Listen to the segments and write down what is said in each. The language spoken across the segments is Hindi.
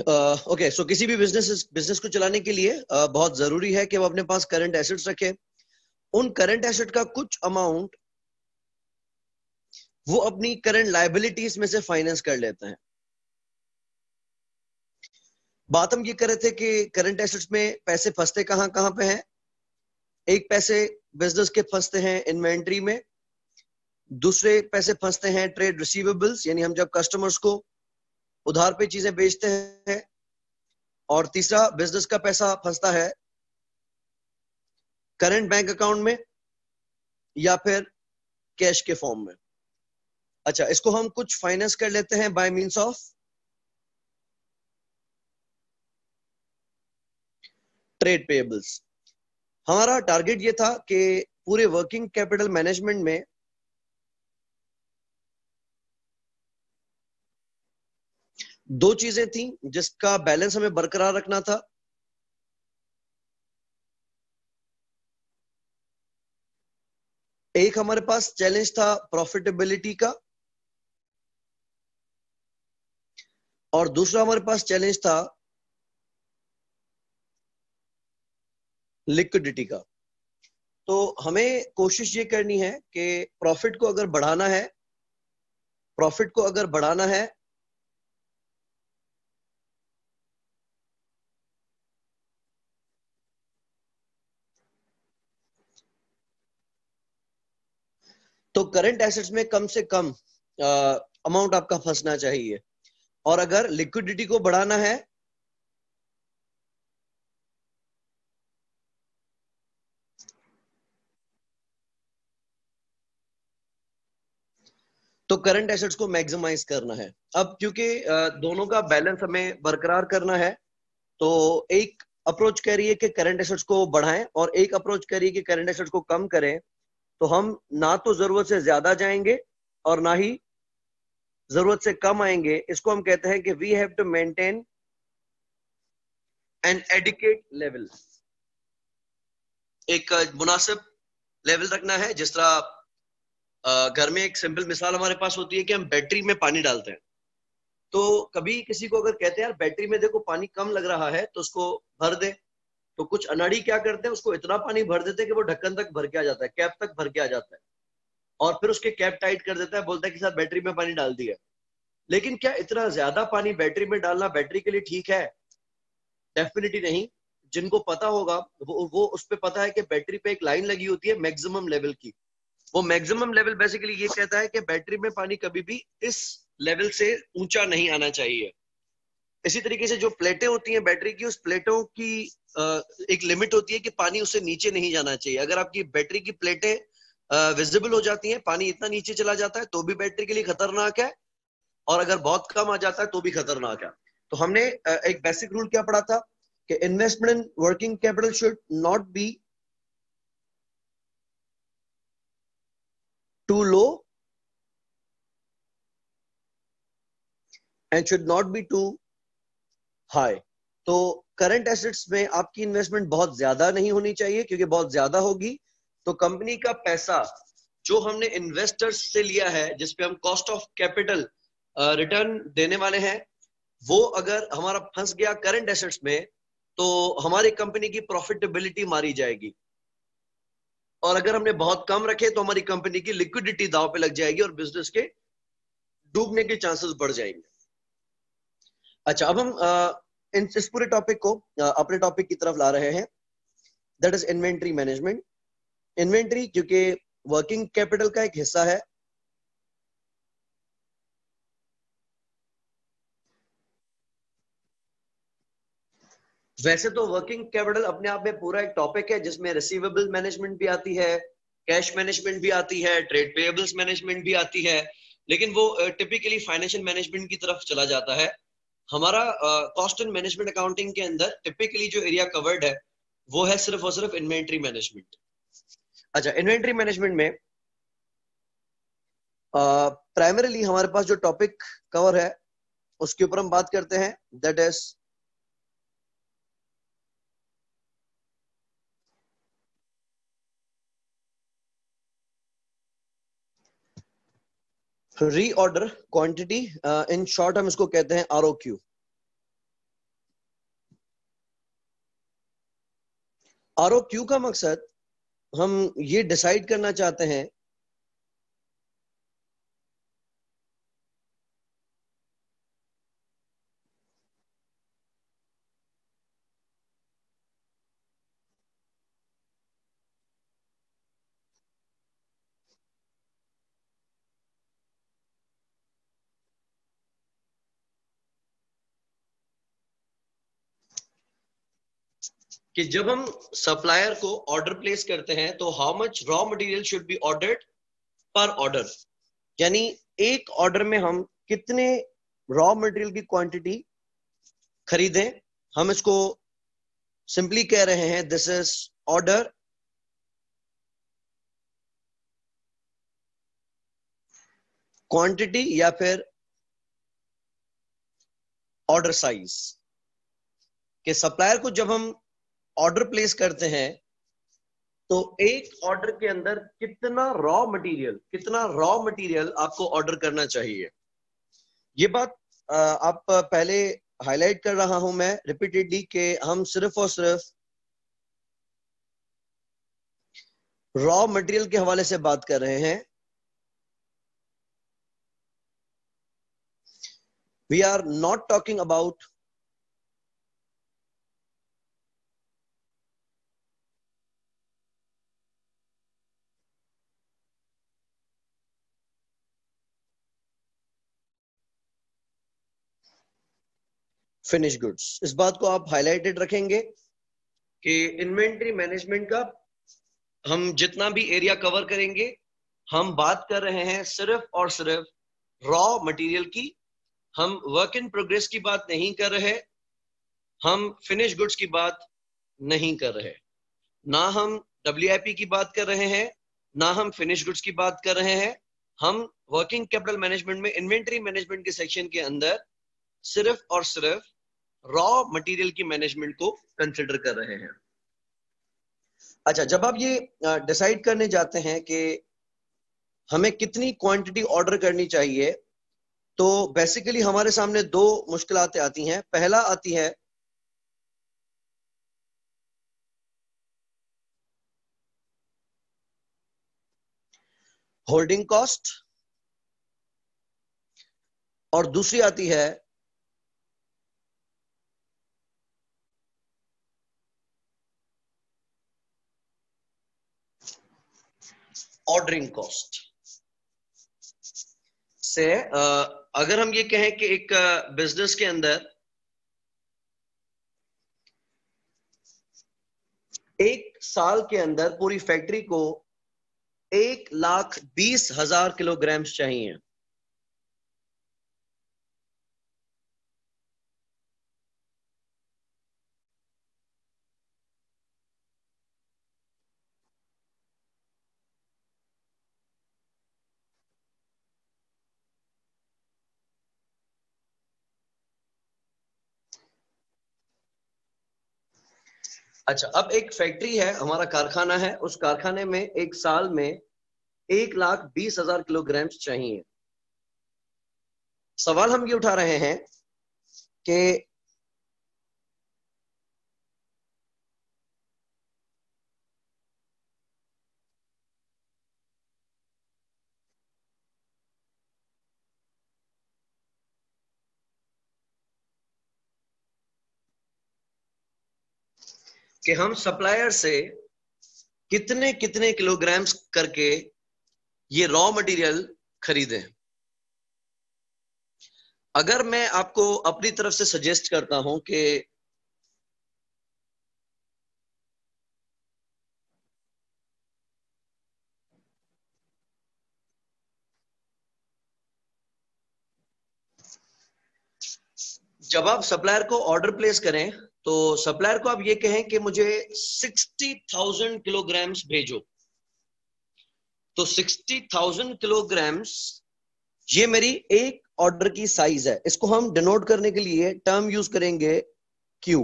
ओके सो किसी भी बिज़नेस बिज़नेस को चलाने के लिए uh, बहुत ज़रूरी है कि वो अपने पास करंट एसेट्स रखे। उन करंट एसेट का कुछ अमाउंट वो अपनी करंट लाइबिलिटीज में से फाइनेंस कर लेते हैं। बात हम ये कर रहे थे कि करंट एसेट्स में पैसे फंसते कहाँ कहाँ पे हैं? एक पैसे बिज़नेस के फंसते हैं इन्वेंट्री में दूसरे पैसे फंसते हैं ट्रेड रिसीवेबल्स यानी हम जब कस्टमर्स को उधार पे चीज़ें बेचते हैं और तीसरा बिज़नेस का पैसा फंसता है करंट बैंक अकाउंट में या फिर कैश के फॉर्म में। अच्छा इसको हम कुछ फाइनेंस कर लेते हैं by means of trade payables हमारा टारगेट ये था कि पूरे वर्किंग कैपिटल मैनेजमेंट में दो चीज़ें थी जिसका बैलेंस हमें बरकरार रखना था। एक हमारे पास चैलेंज था प्रॉफिटेबिलिटी का, और दूसरा हमारे पास चैलेंज था लिक्विडिटी का। तो हमें कोशिश ये करनी है कि प्रॉफिट को अगर बढ़ाना है, प्रॉफिट को अगर बढ़ाना है तो करंट एसेट्स में कम से कम अमाउंट आपका फंसना चाहिए। और अगर लिक्विडिटी को बढ़ाना है तो करंट एसेट्स को मैक्सिमाइज करना है। अब क्योंकि दोनों का बैलेंस हमें बरकरार करना है तो एक अप्रोच कह रही है कि करंट एसेट्स को बढ़ाएँ और एक अप्रोच कह रही है कि करंट एसेट्स को कम करें। तो हम ना तो ज़रूरत से ज़्यादा जाएँगे और ना ही ज़रूरत से कम आएँगे। इसको हम कहते हैं कि we have to maintain an adequate level एक मुनासिब लेवल रखना है, जिस तरह घर में एक सिंपल मिसाल हमारे पास होती है कि हम बैटरी में पानी डालते हैं। तो कभी किसी को अगर कहते हैं, यार, बैटरी में देखो पानी कम लग रहा है तो उसको भर दे। तो कुछ अनाड़ी क्या करते हैं, उसको इतना पानी भर देते हैं कि वो ढक्कन तक भर के आ जाता है, कैप तक भर के आ जाता है। और फिर उसके कैप टाइट कर देता है, बोलता है कि सर बैटरी में पानी डाल दिया। लेकिन क्या इतना ज़्यादा पानी बैटरी में डालना बैटरी के लिए ठीक है? डेफिनेटली नहीं। जिनको पता होगा, वो वो उस पर पता है कि बैटरी पे एक लाइन लगी होती है मैक्सिमम लेवल की। वो मैक्सिमम लेवल बेसिकली ये कहता है कि बैटरी में पानी कभी भी इस लेवल से ऊँचा नहीं आना चाहिए। इसी तरीके से जो प्लेटें होती हैं बैटरी की, उस प्लेटों की एक लिमिट होती है कि पानी उससे नीचे नहीं जाना चाहिए। अगर आपकी बैटरी की प्लेटें विजिबल हो जाती हैं, पानी इतना नीचे चला जाता है तो भी बैटरी के लिए खतरनाक है, और अगर बहुत कम आ जाता है तो भी खतरनाक है। तो हमने एक बेसिक रूल क्या पढ़ा था कि investment in working capital should not be too low and should not be too high तो करंट एसेट्स में आपकी इन्वेस्टमेंट बहुत ज़्यादा नहीं होनी चाहिए, क्योंकि बहुत ज़्यादा होगी। तो कंपनी का पैसा जो हमने इन्वेस्टर्स से लिया है जिसपे हम कॉस्ट ऑफ़ कैपिटल रिटर्न देने वाले हैं, वो अगर हमारा फंस गया करंट एसेट्स में तो हमारी कंपनी की प्रॉफिटेबिलिटी मारी जाएगी। और अगर हमने बहुत कम रखे तो हमारी कंपनी की लिक्विडिटी दाव पे लग जाएगी और बिज़नेस के डूबने के चांसेस बढ़ जाएँगे। अच्छा अब हम इन इस पूरे टॉपिक को अपने टॉपिक की तरफ़ ला रहे हैं। That is inventory management inventory क्योंकि वर्किंग कैपिटल का एक हिस्सा है। वैसे तो वर्किंग कैपिटल अपने आप में पूरा एक टॉपिक है, जिसमें रिसीवेबल मैनेजमेंट भी आती है कैश मैनेजमेंट भी आती है ट्रेड पेएबल्स मैनेजमेंट भी आती है, लेकिन वो टिपिकली फाइनेंशियल मैनेजमेंट की तरफ़ चला जाता है। हमारा कॉस्ट एंड मैनेजमेंट अकाउंटिंग के अंदर टिपिकली जो एरिया कवर्ड है वो है सिर्फ़ और सिर्फ़ इन्वेंट्री मैनेजमेंट अच्छा इन्वेंट्री मैनेजमेंट में प्राइमरीली uh, हमारे पास जो टॉपिक कवर है उसके ऊपर हम बात करते हैं that is reorder quantity in short हम इसको कहते हैं R O Q R O Q का मकसद हम ये डिसाइड करना चाहते हैं कि जब हम सप्लायर को ऑर्डर प्लेस करते हैं तो how much raw material should be ordered per order यानी एक ऑर्डर में हम कितने रॉ मटेरियल की क्वांटिटी खरीदें? हम इसको सिंपली कह रहे हैं दिस इज़ ऑर्डर क्वांटिटी या फिर ऑर्डर साइज़ के सप्लायर को जब हम ऑर्डर प्लेस करते हैं तो एक ऑर्डर के अंदर कितना रॉ मटेरियल कितना रॉ मटेरियल आपको ऑर्डर करना चाहिए। ये बात आप पहले हाईलाइट कर रहा हूँ मैं रिपीटेडली कि हम सिर्फ़ और सिर्फ़ रॉ मटेरियल के हवाले से बात कर रहे हैं। We are not talking about finish goods इस बात को आप हाईलाइटेड रखेंगे कि इन्वेंट्री मैनेजमेंट का हम जितना भी एरिया कवर करेंगे, हम बात कर रहे हैं सिर्फ़ और सिर्फ़ रॉ मटेरियल की। हम वर्क इन प्रोग्रेस की बात नहीं कर रहे, हम फिनिश गुड्स की बात नहीं कर रहे। ना हम डब्ल्यू की बात कर रहे हैं, ना हम फिनिश गुड्स की बात कर रहे हैं। हम वर्किंग कैपिटल मैनेजमेंट में इन्वेंट्री मैनेजमेंट के सेक्शन के अंदर सिर्फ़ और सिर्फ़ रॉ मटेरियल की मैनेजमेंट को कंसिडर कर रहे हैं। अच्छा जब आप ये डिसाइड करने जाते हैं कि हमें कितनी क्वांटिटी ऑर्डर करनी चाहिए तो बेसिकली हमारे सामने दो मुश्किल आती हैं। पहला आती है होल्डिंग कॉस्ट और दूसरी आती है ऑर्डरिंग कॉस्ट से अगर हम ये कहें कि एक बिज़नेस के अंदर एक साल के अंदर पूरी फैक्ट्री को एक लाख बीस हज़ार किलोग्राम्स चाहिए। अच्छा अब एक फैक्ट्री है, हमारा कारखाना है, उस कारखाने में एक साल में एक लाख बीस हज़ार किलोग्राम चाहिए। सवाल हम ये उठा रहे हैं कि कि हम सप्लायर से कितने कितने किलोग्राम्स करके ये रॉ मटेरियल खरीदें। अगर मैं आपको अपनी तरफ़ से सजेस्ट करता हूँ कि जब आप सप्लायर को ऑर्डर प्लेस करें तो सप्लायर को आप ये कहें कि मुझे सिक्सटी थाउज़ेंड किलोग्राम्स भेजो। तो सिक्सटी थाउज़ेंड किलोग्राम्स, ये मेरी एक ऑर्डर की साइज़ है। इसको हम डिनोट करने के लिए टर्म यूज़ करेंगे Q.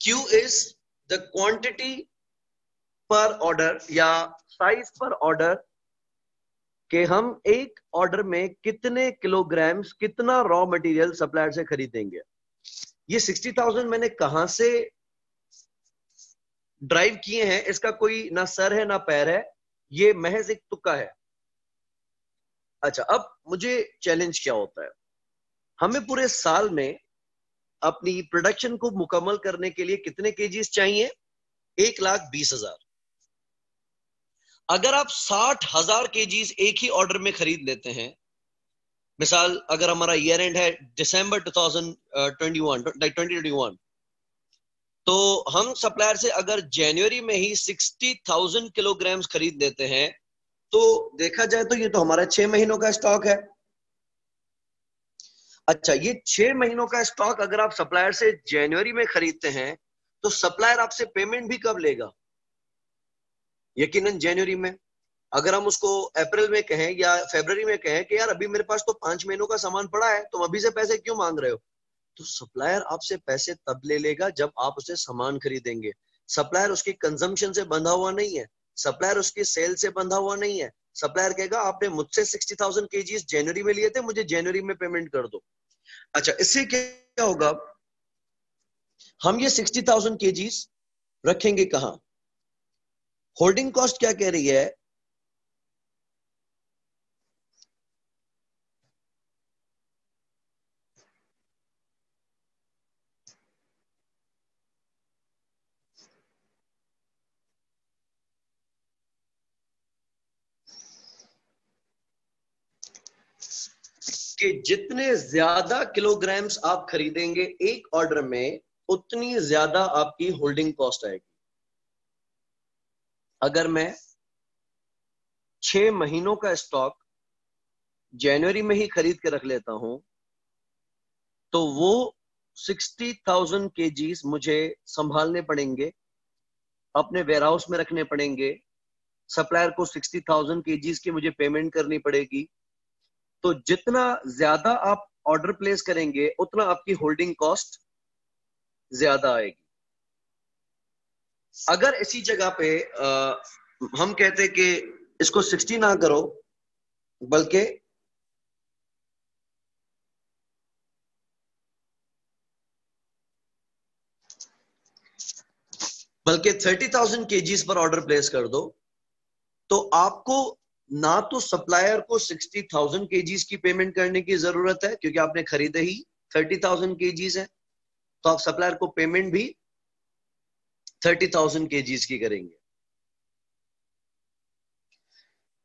Q is the quantity per order या साइज़ पर ऑर्डर कि हम एक ऑर्डर में कितने किलोग्राम्स कितना रॉ मटेरियल सप्लायर से खरीदेंगे। ये सिक्सटी थाउज़ेंड मैंने कहा से ड्राइव किए हैं, इसका कोई ना सर है, ना पैर है, ये महज एक तुक्का है। अच्छा अब मुझे चैलेंज क्या होता है? हमें पूरे साल में अपनी प्रोडक्शन को मुकम्मल करने के लिए कितने केजीज चाहिए? एक लाख बीस हज़ार। अगर आप साठ हज़ार केजीज एक ही ऑर्डर में खरीद लेते हैं मिसाल अगर हमारा ईयर एंड है दिसंबर 2021 लाइक 2021 तो हम सप्लायर से अगर जनवरी में ही 60,000 किलोग्राम्स खरीद लेते हैं तो देखा जाए तो ये तो हमारा छह महीनों का स्टॉक है। अच्छा ये छह महीनों का स्टॉक अगर आप सप्लायर से जनवरी में खरीदते हैं तो सप्लायर आपसे पेमेंट भी कब लेगा? यकीनन जनवरी में। अगर हम उसको अप्रैल में कहें या फरवरी में कहें कि यार अभी मेरे पास तो पाँच महीनों का सामान पड़ा है, तुम अभी से पैसे क्यों मांग रहे हो? तो सप्लायर आपसे पैसे तब ले लेगा जब आप उसे सामान खरीदेंगे। सप्लायर उसकी कंजम्पशन से बंधा हुआ नहीं है। सप्लायर उसकी सेल से बंधा हुआ नहीं है। सप्लायर कहेगा, आपने मुझसे सिक्सटी थाउज़ेंड के जनवरी में लिए थे, मुझे जनवरी में पेमेंट कर दो। अच्छा इससे क्या होगा? हम ये सिक्सटी थाउज़ेंड के रखेंगे कहा? होल्डिंग कॉस्ट क्या कह रही है? कि जितने ज़्यादा किलोग्राम्स आप खरीदेंगे एक ऑर्डर में, उतनी ज़्यादा आपकी होल्डिंग कॉस्ट आएगी। अगर मैं छह महीनों का स्टॉक जनवरी में ही खरीद के रख लेता हूँ तो वो सिक्सटी थाउज़ेंड के मुझे संभालने पड़ेंगे, अपने वेयरहाउस में रखने पड़ेंगे सप्लायर को सिक्सटी थाउज़ेंड के जीज की मुझे पेमेंट करनी पड़ेगी। तो जितना ज़्यादा आप ऑर्डर प्लेस करेंगे, उतना आपकी होल्डिंग कॉस्ट ज़्यादा आएगी। अगर इसी जगह पे आ, हम कहते कि इसको 60 ना करो बल्कि बल्कि 30,000 केजीज पर ऑर्डर प्लेस कर दो तो आपको ना तो सप्लायर को सिक्सटी थाउज़ेंड केजीज की पेमेंट करने की ज़रूरत है क्योंकि आपने खरीदे ही थर्टी थाउज़ेंड केजीज है तो आप सप्लायर को पेमेंट भी थर्टी थाउज़ेंड केजीज की करेंगे।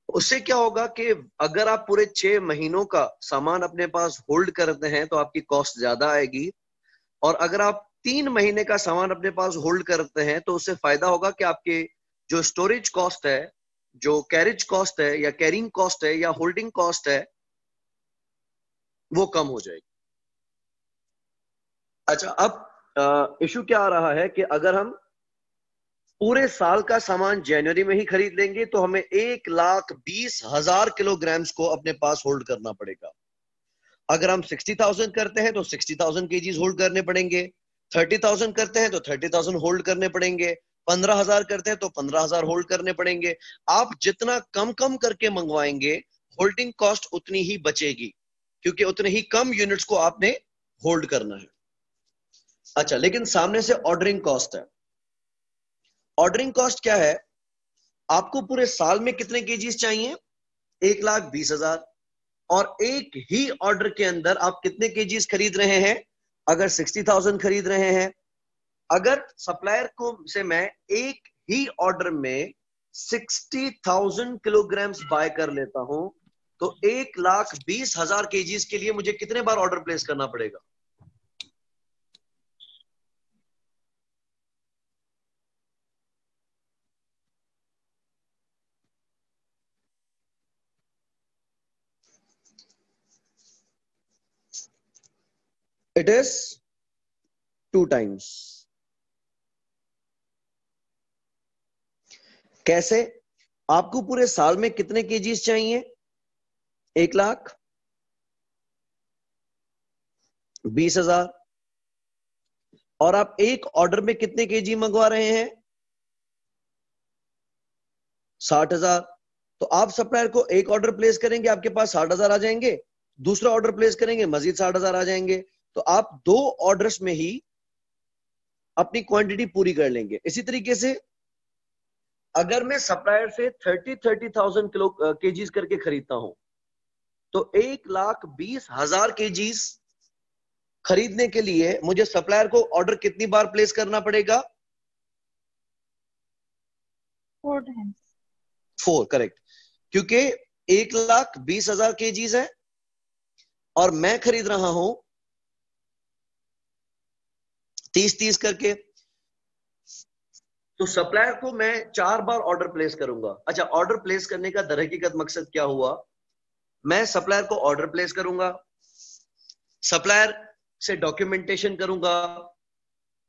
उससे क्या होगा कि अगर आप पूरे छह महीनों का सामान अपने पास होल्ड करते हैं तो आपकी कॉस्ट ज़्यादा आएगी। और अगर आप तीन महीने का सामान अपने पास होल्ड करते हैं तो उससे फ़ायदा होगा कि आपके जो स्टोरेज कॉस्ट है, जो कैरेज कॉस्ट है, या कैरिंग कॉस्ट है, या होल्डिंग कॉस्ट है, वो कम हो जाएगी। अच्छा अब इशू क्या आ रहा है कि अगर हम पूरे साल का सामान जनवरी में ही खरीद लेंगे तो हमें एक लाख बीस हज़ार किलोग्राम्स को अपने पास होल्ड करना पड़ेगा। अगर हम सिक्सटी थाउज़ेंड करते हैं तो सिक्सटी थाउज़ेंड के होल्ड करने पड़ेंगे। थर्टी थाउज़ेंड करते हैं तो थर्टी थाउज़ेंड होल्ड करने पड़ेंगे। पंद्रह हज़ार करते हैं तो पंद्रह हज़ार होल्ड करने पड़ेंगे। आप जितना कम कम करके मंगवाएँगे, होल्डिंग कॉस्ट उतनी ही बचेगी, क्योंकि उतने ही कम यूनिट्स को आपने होल्ड करना है। अच्छा लेकिन सामने से ऑर्डरिंग कॉस्ट है। ऑर्डरिंग कॉस्ट क्या है? आपको पूरे साल में कितने केजीज चाहिए? एक लाख बीस हज़ार। और एक ही ऑर्डर के अंदर आप कितने केजीज खरीद रहे हैं? अगर सिक्सटी थाउज़ेंड खरीद रहे हैं, अगर सप्लायर को से मैं एक ही ऑर्डर में सिक्सटी थाउज़ेंड किलोग्राम्स बाय कर लेता हूँ तो एक लाख बीस हज़ार के के लिए मुझे कितने बार ऑर्डर प्लेस करना पड़ेगा? It is two times. कैसे? आपको पूरे साल में कितने केजीज चाहिए? एक लाख? बीस हज़ार? और आप एक ऑर्डर में कितने केजी मंगवा रहे हैं? साठ हज़ार। तो आप सप्लायर को एक ऑर्डर प्लेस करेंगे, आपके पास साठ हज़ार आ जाएँगे। दूसरा ऑर्डर प्लेस करेंगे, मजीद साठ हज़ार आ जाएँगे। तो आप दो ऑर्डर्स में ही अपनी क्वांटिटी पूरी कर लेंगे। इसी तरीके से अगर मैं सप्लायर से thirty thirty thousand kilo KGs करके खरीदता हूँ तो एक लाख बीस हज़ार केजीज खरीदने के लिए मुझे सप्लायर को ऑर्डर कितनी बार प्लेस करना पड़ेगा? फोर करेक्ट क्योंकि एक लाख बीस हज़ार केजीज है और मैं खरीद रहा हूँ तीस तीस करके। तो सप्लायर को मैं चार बार ऑर्डर प्लेस करूँगा। अच्छा ऑर्डर प्लेस करने का दर हकीकत मकसद क्या हुआ? मैं सप्लायर को ऑर्डर प्लेस करूँगा। सप्लायर से डॉक्यूमेंटेशन करूँगा।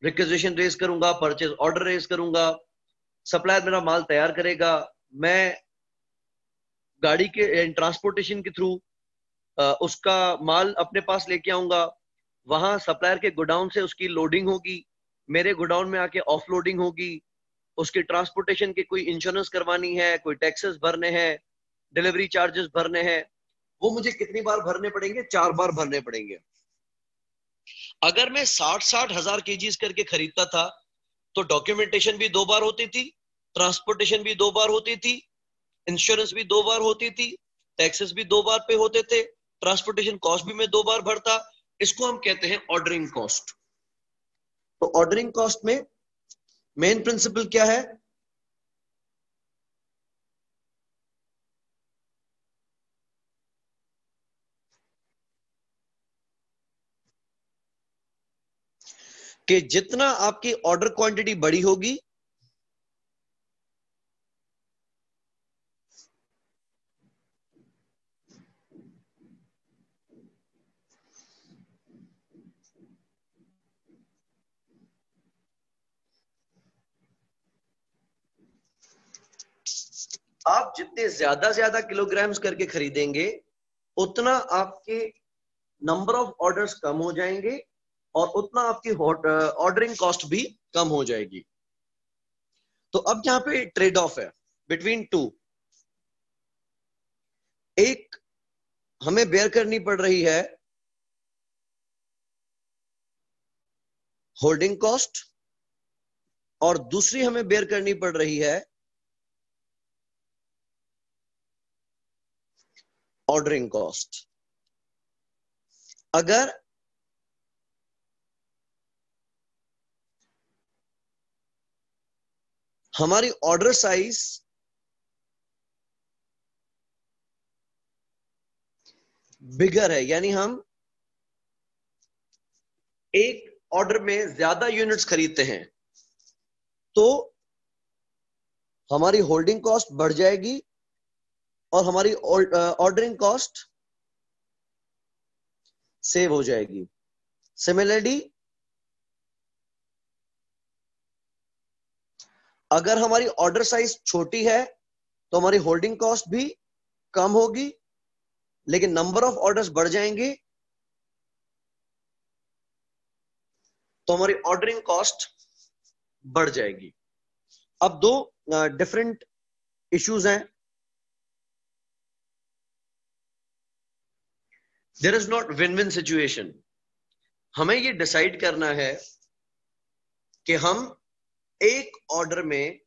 रिक्वेजेशन रेस करूँगा परचेज ऑर्डर रेस करूँगा। सप्लायर मेरा माल तैयार करेगा। मैं गाड़ी के ट्रांसपोर्टेशन के थ्रू उसका माल अपने पास लेके आऊँगा। वहाँ सप्लायर के गोडाउन से उसकी लोडिंग होगी, मेरे गोडाउन में आके ऑफ़ लोडिंग होगी, उसकी ट्रांसपोर्टेशन के कोई इंश्योरेंस करवानी है, कोई टैक्सेस भरने हैं डिलीवरी चार्जेस भरने हैं, वो मुझे कितनी बार भरने पड़ेंगे? चार बार भरने पड़ेंगे। अगर मैं साठ साठ हज़ार के करके खरीदता था तो डॉक्यूमेंटेशन भी दो बार होती थी ट्रांसपोर्टेशन भी दो बार होती थी इंश्योरेंस भी दो बार होती थी टैक्सेस भी दो बार पे होते थे ट्रांसपोर्टेशन कॉस्ट भी मैं दो बार भरता इसको हम कहते हैं ऑर्डरिंग कॉस्ट तो ऑर्डरिंग कॉस्ट में मेन प्रिंसिपल क्या है? कि जितना आपकी ऑर्डर क्वांटिटी बड़ी होगी आप जितने ज़्यादा ज़्यादा किलोग्राम्स करके खरीदेंगे, उतना आपके नंबर ऑफ़ ऑर्डर्स कम हो जाएँगे और उतना आपकी ऑर्डरिंग कॉस्ट भी कम हो जाएगी। तो अब यहाँ पे ट्रेड ऑफ़ है बिटवीन टू एक हमें बेयर करनी पड़ रही है होल्डिंग कॉस्ट और दूसरी हमें बेयर करनी पड़ रही है ऑर्डरिंग कॉस्ट अगर हमारी ऑर्डर साइज़ बिगर है, यानी हम एक ऑर्डर में ज़्यादा यूनिट्स खरीदते हैं तो हमारी होल्डिंग कॉस्ट बढ़ जाएगी और हमारी ऑर्डरिंग कॉस्ट सेव हो जाएगी। सिमिलरली अगर हमारी ऑर्डर साइज़ छोटी है तो हमारी होल्डिंग कॉस्ट भी कम होगी, लेकिन नंबर ऑफ़ ऑर्डर्स बढ़ जाएँगे तो हमारी ऑर्डरिंग कॉस्ट बढ़ जाएगी। अब दो डिफरेंट इश्यूज़ हैं। There is not win win situation हमें ये डिसाइड करना है कि हम एक ऑर्डर में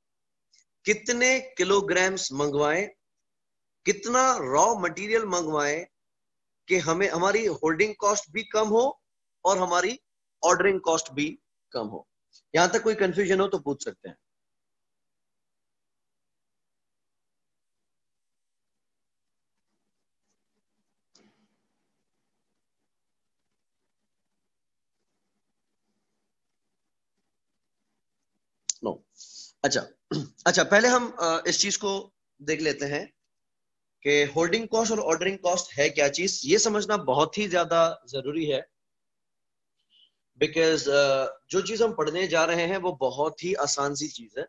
कितने किलोग्राम्स मंगवाएँ, कितना रॉ मटेरियल मंगवाएँ कि हमें, हमारी होल्डिंग कॉस्ट भी कम हो और हमारी ऑर्डरिंग कॉस्ट भी कम हो। यहाँ तक कोई कंफ्यूजन हो तो पूछ सकते हैं नो अच्छा अच्छा पहले हम इस चीज़ को देख लेते हैं कि होल्डिंग कॉस्ट और ऑर्डरिंग कॉस्ट है क्या चीज़। ये समझना बहुत ही ज़्यादा ज़रूरी है बिकॉज़ जो चीज़ हम पढ़ने जा रहे हैं वो बहुत ही आसान सी चीज़ है।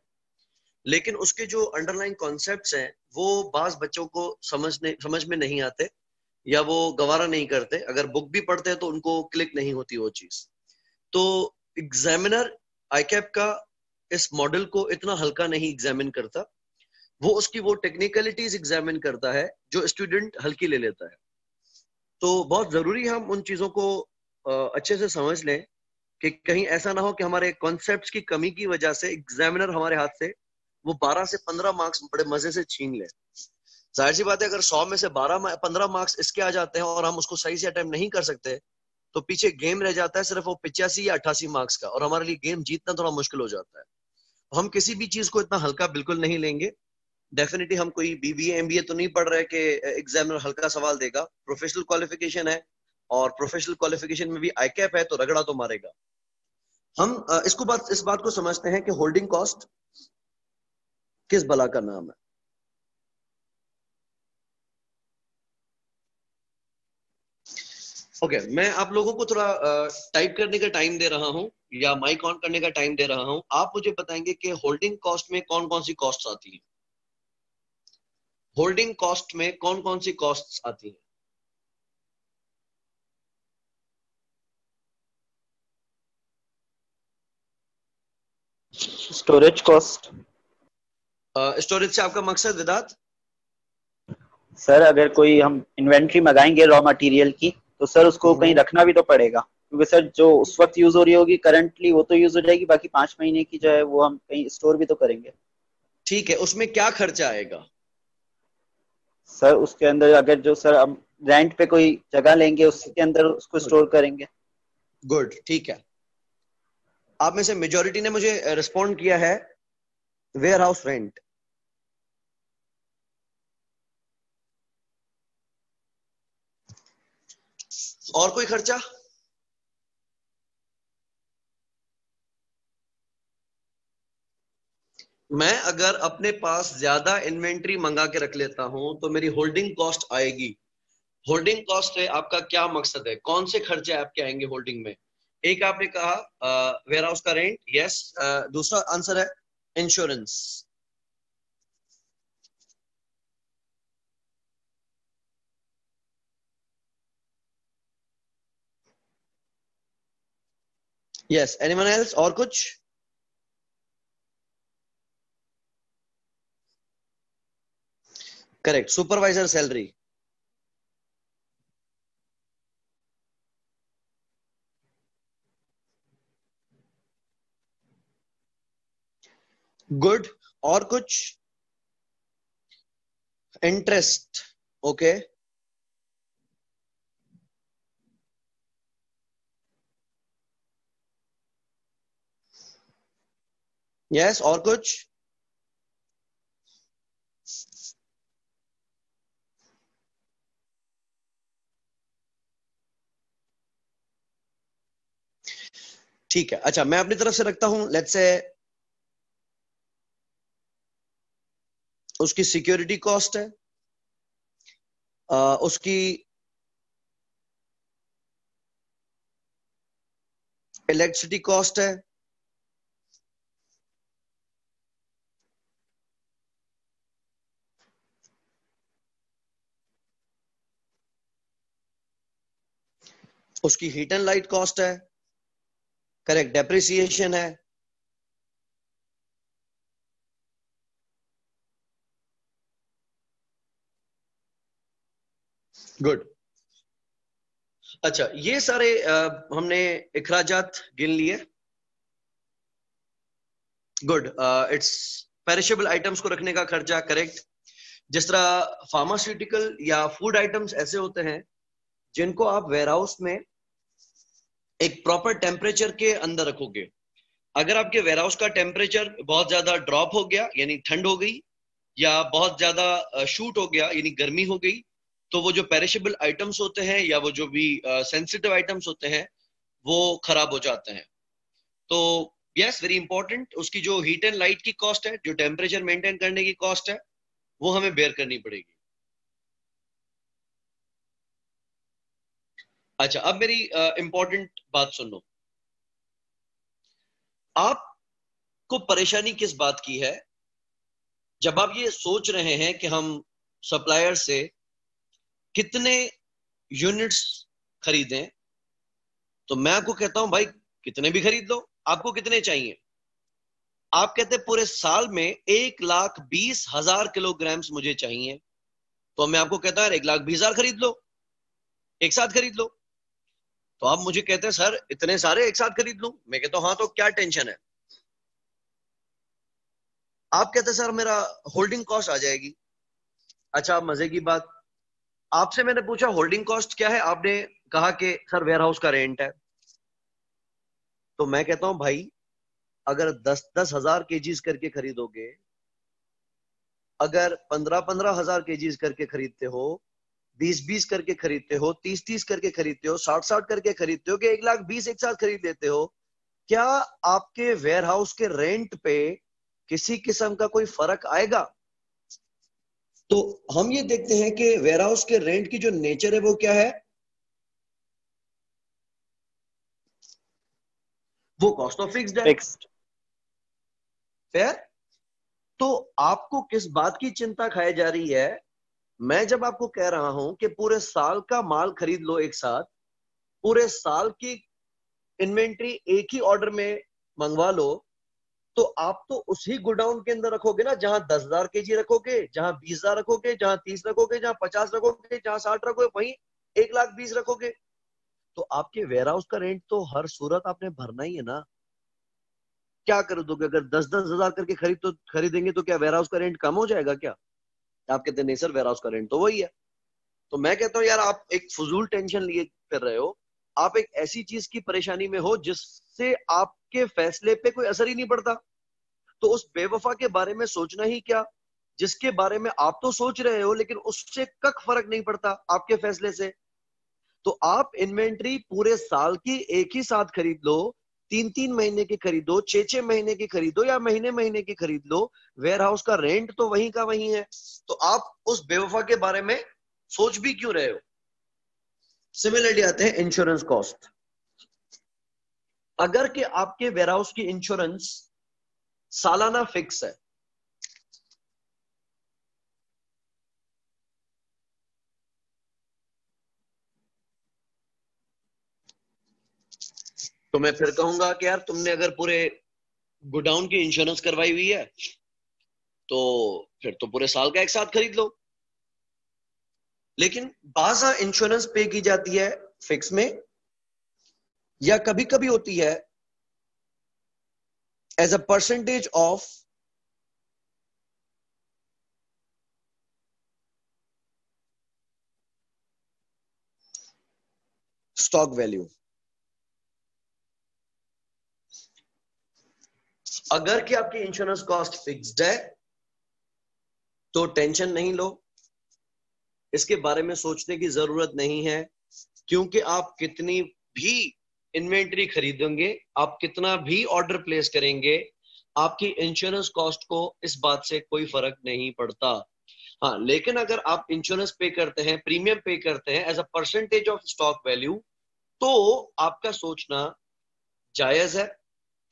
लेकिन उसके जो अंडरलाइन कॉन्सेप्ट हैं, वो बाज बच्चों को समझने, समझ में नहीं आते या वो गवारा नहीं करते। अगर बुक भी पढ़ते हैं तो उनको क्लिक नहीं होती वो चीज़। तो एग्जामिनर आईकैप का इस मॉडल को इतना हल्का नहीं एग्जामिन करता, वो उसकी वो टेक्निकलिटीज एग्जामिन करता है, जो स्टूडेंट हल्की ले लेता है। तो बहुत ज़रूरी है हम उन चीज़ों को अच्छे से समझ लें कि कहीं ऐसा ना हो कि हमारे कॉन्सेप्ट की कमी की वजह से एग्जामिनर हमारे हाथ से वो 12 से 15 मार्क्स बड़े मज़े से छीन ले। ज़ाहिर सी बात है, अगर 100 में से 12 15 मार्क्स इसके आ जाते हैं और हम उसको सही से अटेम्प्ट नहीं कर सकते तो पीछे गेम रह जाता है सिर्फ़ वो पिचासी या अट्ठासी मार्क्स का, और हमारे लिए गेम जीतना थोड़ा मुश्किल हो जाता है। हम किसी भी चीज़ को इतना हल्का बिल्कुल नहीं लेंगे। डेफिनेटली हम कोई बीबीए एमबीए तो नहीं पढ़ रहे कि एग्जामिनर हल्का सवाल देगा। प्रोफेशनल क्वालिफिकेशन है और प्रोफेशनल क्वालिफिकेशन में भी आई कैप है तो रगड़ा तो मारेगा। हम इसको बात इस बात को समझते हैं कि होल्डिंग कॉस्ट किस बला का नाम है। ओके okay, मैं आप लोगों को थोड़ा टाइप करने का टाइम दे रहा हूँ। या माइक ऑन करने का टाइम दे रहा हूँ आप मुझे बताएँगे कि होल्डिंग कॉस्ट में कौन कौन सी कॉस्ट आती है? होल्डिंग कॉस्ट में कौन कौन सी कॉस्ट आती है? स्टोरेज कॉस्ट स्टोरेज से आपका मकसद विदात? सर अगर कोई हम इन्वेंट्री मंगाएँगे रॉ मटेरियल की तो सर उसको हम्म। कहीं रखना भी तो पड़ेगा। क्योंकि सर जो उस वक्त यूज़ हो रही होगी करंटली वो तो यूज़ हो जाएगी बाकी पाँच महीने की जो है वो हम कहीं स्टोर भी तो करेंगे। ठीक है उसमें क्या खर्चा आएगा? सर उसके अंदर अगर जो सर हम रेंट पे कोई जगह लेंगे उसके अंदर उसको स्टोर करेंगे। गुड ठीक है। आप में से मेजोरिटी ने मुझे रिस्पॉन्ड किया है वेयर हाउस रेंट और कोई खर्चा? मैं अगर अपने पास ज़्यादा इन्वेंट्री मंगा के रख लेता हूँ तो मेरी होल्डिंग कॉस्ट आएगी। होल्डिंग कॉस्ट है, आपका क्या मकसद है? कौन से खर्चे आपके आएँगे होल्डिंग में? एक आपने कहा वेयर हाउस का रेंट यस दूसरा आंसर है इंश्योरेंस यस एनीवन एल्स और कुछ? करेक्ट सुपरवाइजर सैलरी गुड और कुछ इंटरेस्ट ओके यस और कुछ? ठीक है। अच्छा मैं अपनी तरफ़ से रखता हूँ। लेट्स से उसकी सिक्योरिटी कॉस्ट है। आ, उसकी इलेक्ट्रिसिटी कॉस्ट है। उसकी हीट एंड लाइट कॉस्ट है। करेक्ट डेप्रिसिएशन है। गुड अच्छा ये सारे आ, हमने इखराजात गिन लिए। गुड इट्स पेरिशेबल आइटम्स को रखने का खर्चा करेक्ट जिस तरह फार्मास्यूटिकल या फ़ूड आइटम्स ऐसे होते हैं जिनको आप वेयर हाउस में एक प्रॉपर टेम्परेचर के अंदर रखोगे। अगर आपके वेयर हाउस का टेम्परेचर बहुत ज़्यादा ड्रॉप हो गया यानी ठंड हो गई या बहुत ज़्यादा शूट हो गया यानी गर्मी हो गई तो वो जो पेरिशेबल आइटम्स होते हैं या वो जो भी सेंसिटिव uh, आइटम्स होते हैं वो खराब हो जाते हैं। तो यस वेरी इंपॉर्टेंट उसकी जो हीट एंड लाइट की कॉस्ट है जो टेम्परेचर मेंटेन करने की कॉस्ट है वो हमें बेयर करनी पड़ेगी। अच्छा अब मेरी इंपॉर्टेंट बात सुन। लो आपको परेशानी किस बात की है? जब आप ये सोच रहे हैं कि हम सप्लायर से कितने यूनिट्स खरीदें तो मैं आपको कहता हूँ, भाई, कितने भी खरीद लो, आपको कितने चाहिए? आप कहते पूरे साल में एक लाख बीस हज़ार किलोग्राम्स मुझे चाहिए। तो मैं आपको कहता हूँ एक लाख बीस हज़ार खरीद लो, एक साथ खरीद लो। तो आप मुझे कहते हैं, सर, इतने सारे एक साथ खरीद लू? मैं कहता हूँ हाँ तो क्या टेंशन है? आप कहते सर, मेरा होल्डिंग कॉस्ट आ जाएगी। अच्छा मज़े की बात। आपसे मैंने पूछा, होल्डिंग कॉस्ट क्या है? आपने कहा कि, सर वेयर हाउस का रेंट है। तो मैं कहता हूँ, भाई, अगर दस दस हज़ार के करके खरीदोगे, अगर पंद्रह पंद्रह हज़ार के करके खरीदते हो बीस बीस करके खरीदते हो तीस तीस करके खरीदते हो साठ साठ करके खरीदते हो कि एक लाख बीस एक साथ खरीद लेते हो क्या आपके वेयर हाउस के रेंट पे किसी किस्म का कोई फ़र्क आएगा? तो हम ये देखते हैं कि वेयर हाउस के रेंट की जो नेचर है वो क्या है? वो कॉस्ट ऑफ़ फिक्स्ड है। फिक्स्ड फेयर तो आपको किस बात की चिंता खाई जा रही है? मैं जब आपको कह रहा हूँ कि पूरे साल का माल खरीद लो एक साथ, पूरे साल की इन्वेंट्री एक ही ऑर्डर में मंगवा लो तो आप तो उसी गोडाउन के अंदर रखोगे ना, जहाँ दस हज़ार के जी रखोगे, जहाँ बीस हज़ार रखोगे, जहाँ तीस रखोगे, जहाँ पचास रखोगे, जहाँ साठ रखोगे, वहीं एक लाख बीस रखोगे। तो आपके वेयर हाउस का रेंट तो हर सूरत आपने भरना ही है ना। क्या कर दोगे अगर दस दस हज़ार करके खरीद तो खरीदेंगे तो क्या वेयर हाउस का रेंट कम हो जाएगा क्या? आप कहते नहीं सर वेयर हाउस का रेंट तो वही है। तो मैं कहता हूँ, यार, आप एक फजूल टेंशन लिए कर रहे हो। आप एक ऐसी चीज़ की परेशानी में हो जिससे आपके फैसले पे कोई असर ही नहीं पड़ता। तो उस बेवफा के बारे में सोचना ही क्या? जिसके बारे में आप तो सोच रहे हो, लेकिन उससे कक फ़र्क नहीं पड़ता आपके फैसले से। तो आप इन्वेंट्री पूरे साल की एक ही साथ खरीद लो तीन तीन महीने की खरीदो छह छह महीने की खरीदो या महीने महीने की खरीद लो वेयर हाउस का रेंट तो वहीं का वहीं है। तो आप उस बेवफा के बारे में सोच भी क्यों रहे हो? सिमिलरली आते हैं इंश्योरेंस कॉस्ट अगर के आपके वेयर हाउस की इंश्योरेंस सालाना फिक्स है तो मैं फिर कहूँगा कि यार तुमने अगर पूरे गोडाउन की इंश्योरेंस करवाई हुई है तो फिर तो पूरे साल का एक साथ खरीद लो। लेकिन बाजा इंश्योरेंस पे की जाती है फिक्स में, या कभी कभी होती है as a percentage of stock value अगर कि आपकी इंश्योरेंस कॉस्ट फिक्स्ड है तो टेंशन नहीं लो। इसके बारे में सोचने की ज़रूरत नहीं है, क्योंकि आप कितनी भी इन्वेंट्री खरीदेंगे, आप कितना भी ऑर्डर प्लेस करेंगे, आपकी इंश्योरेंस कॉस्ट को इस बात से कोई फ़र्क नहीं पड़ता। हाँ लेकिन अगर आप इंश्योरेंस पे करते हैं प्रीमियम पे करते हैं as a percentage of stock value तो आपका सोचना जायज़ है।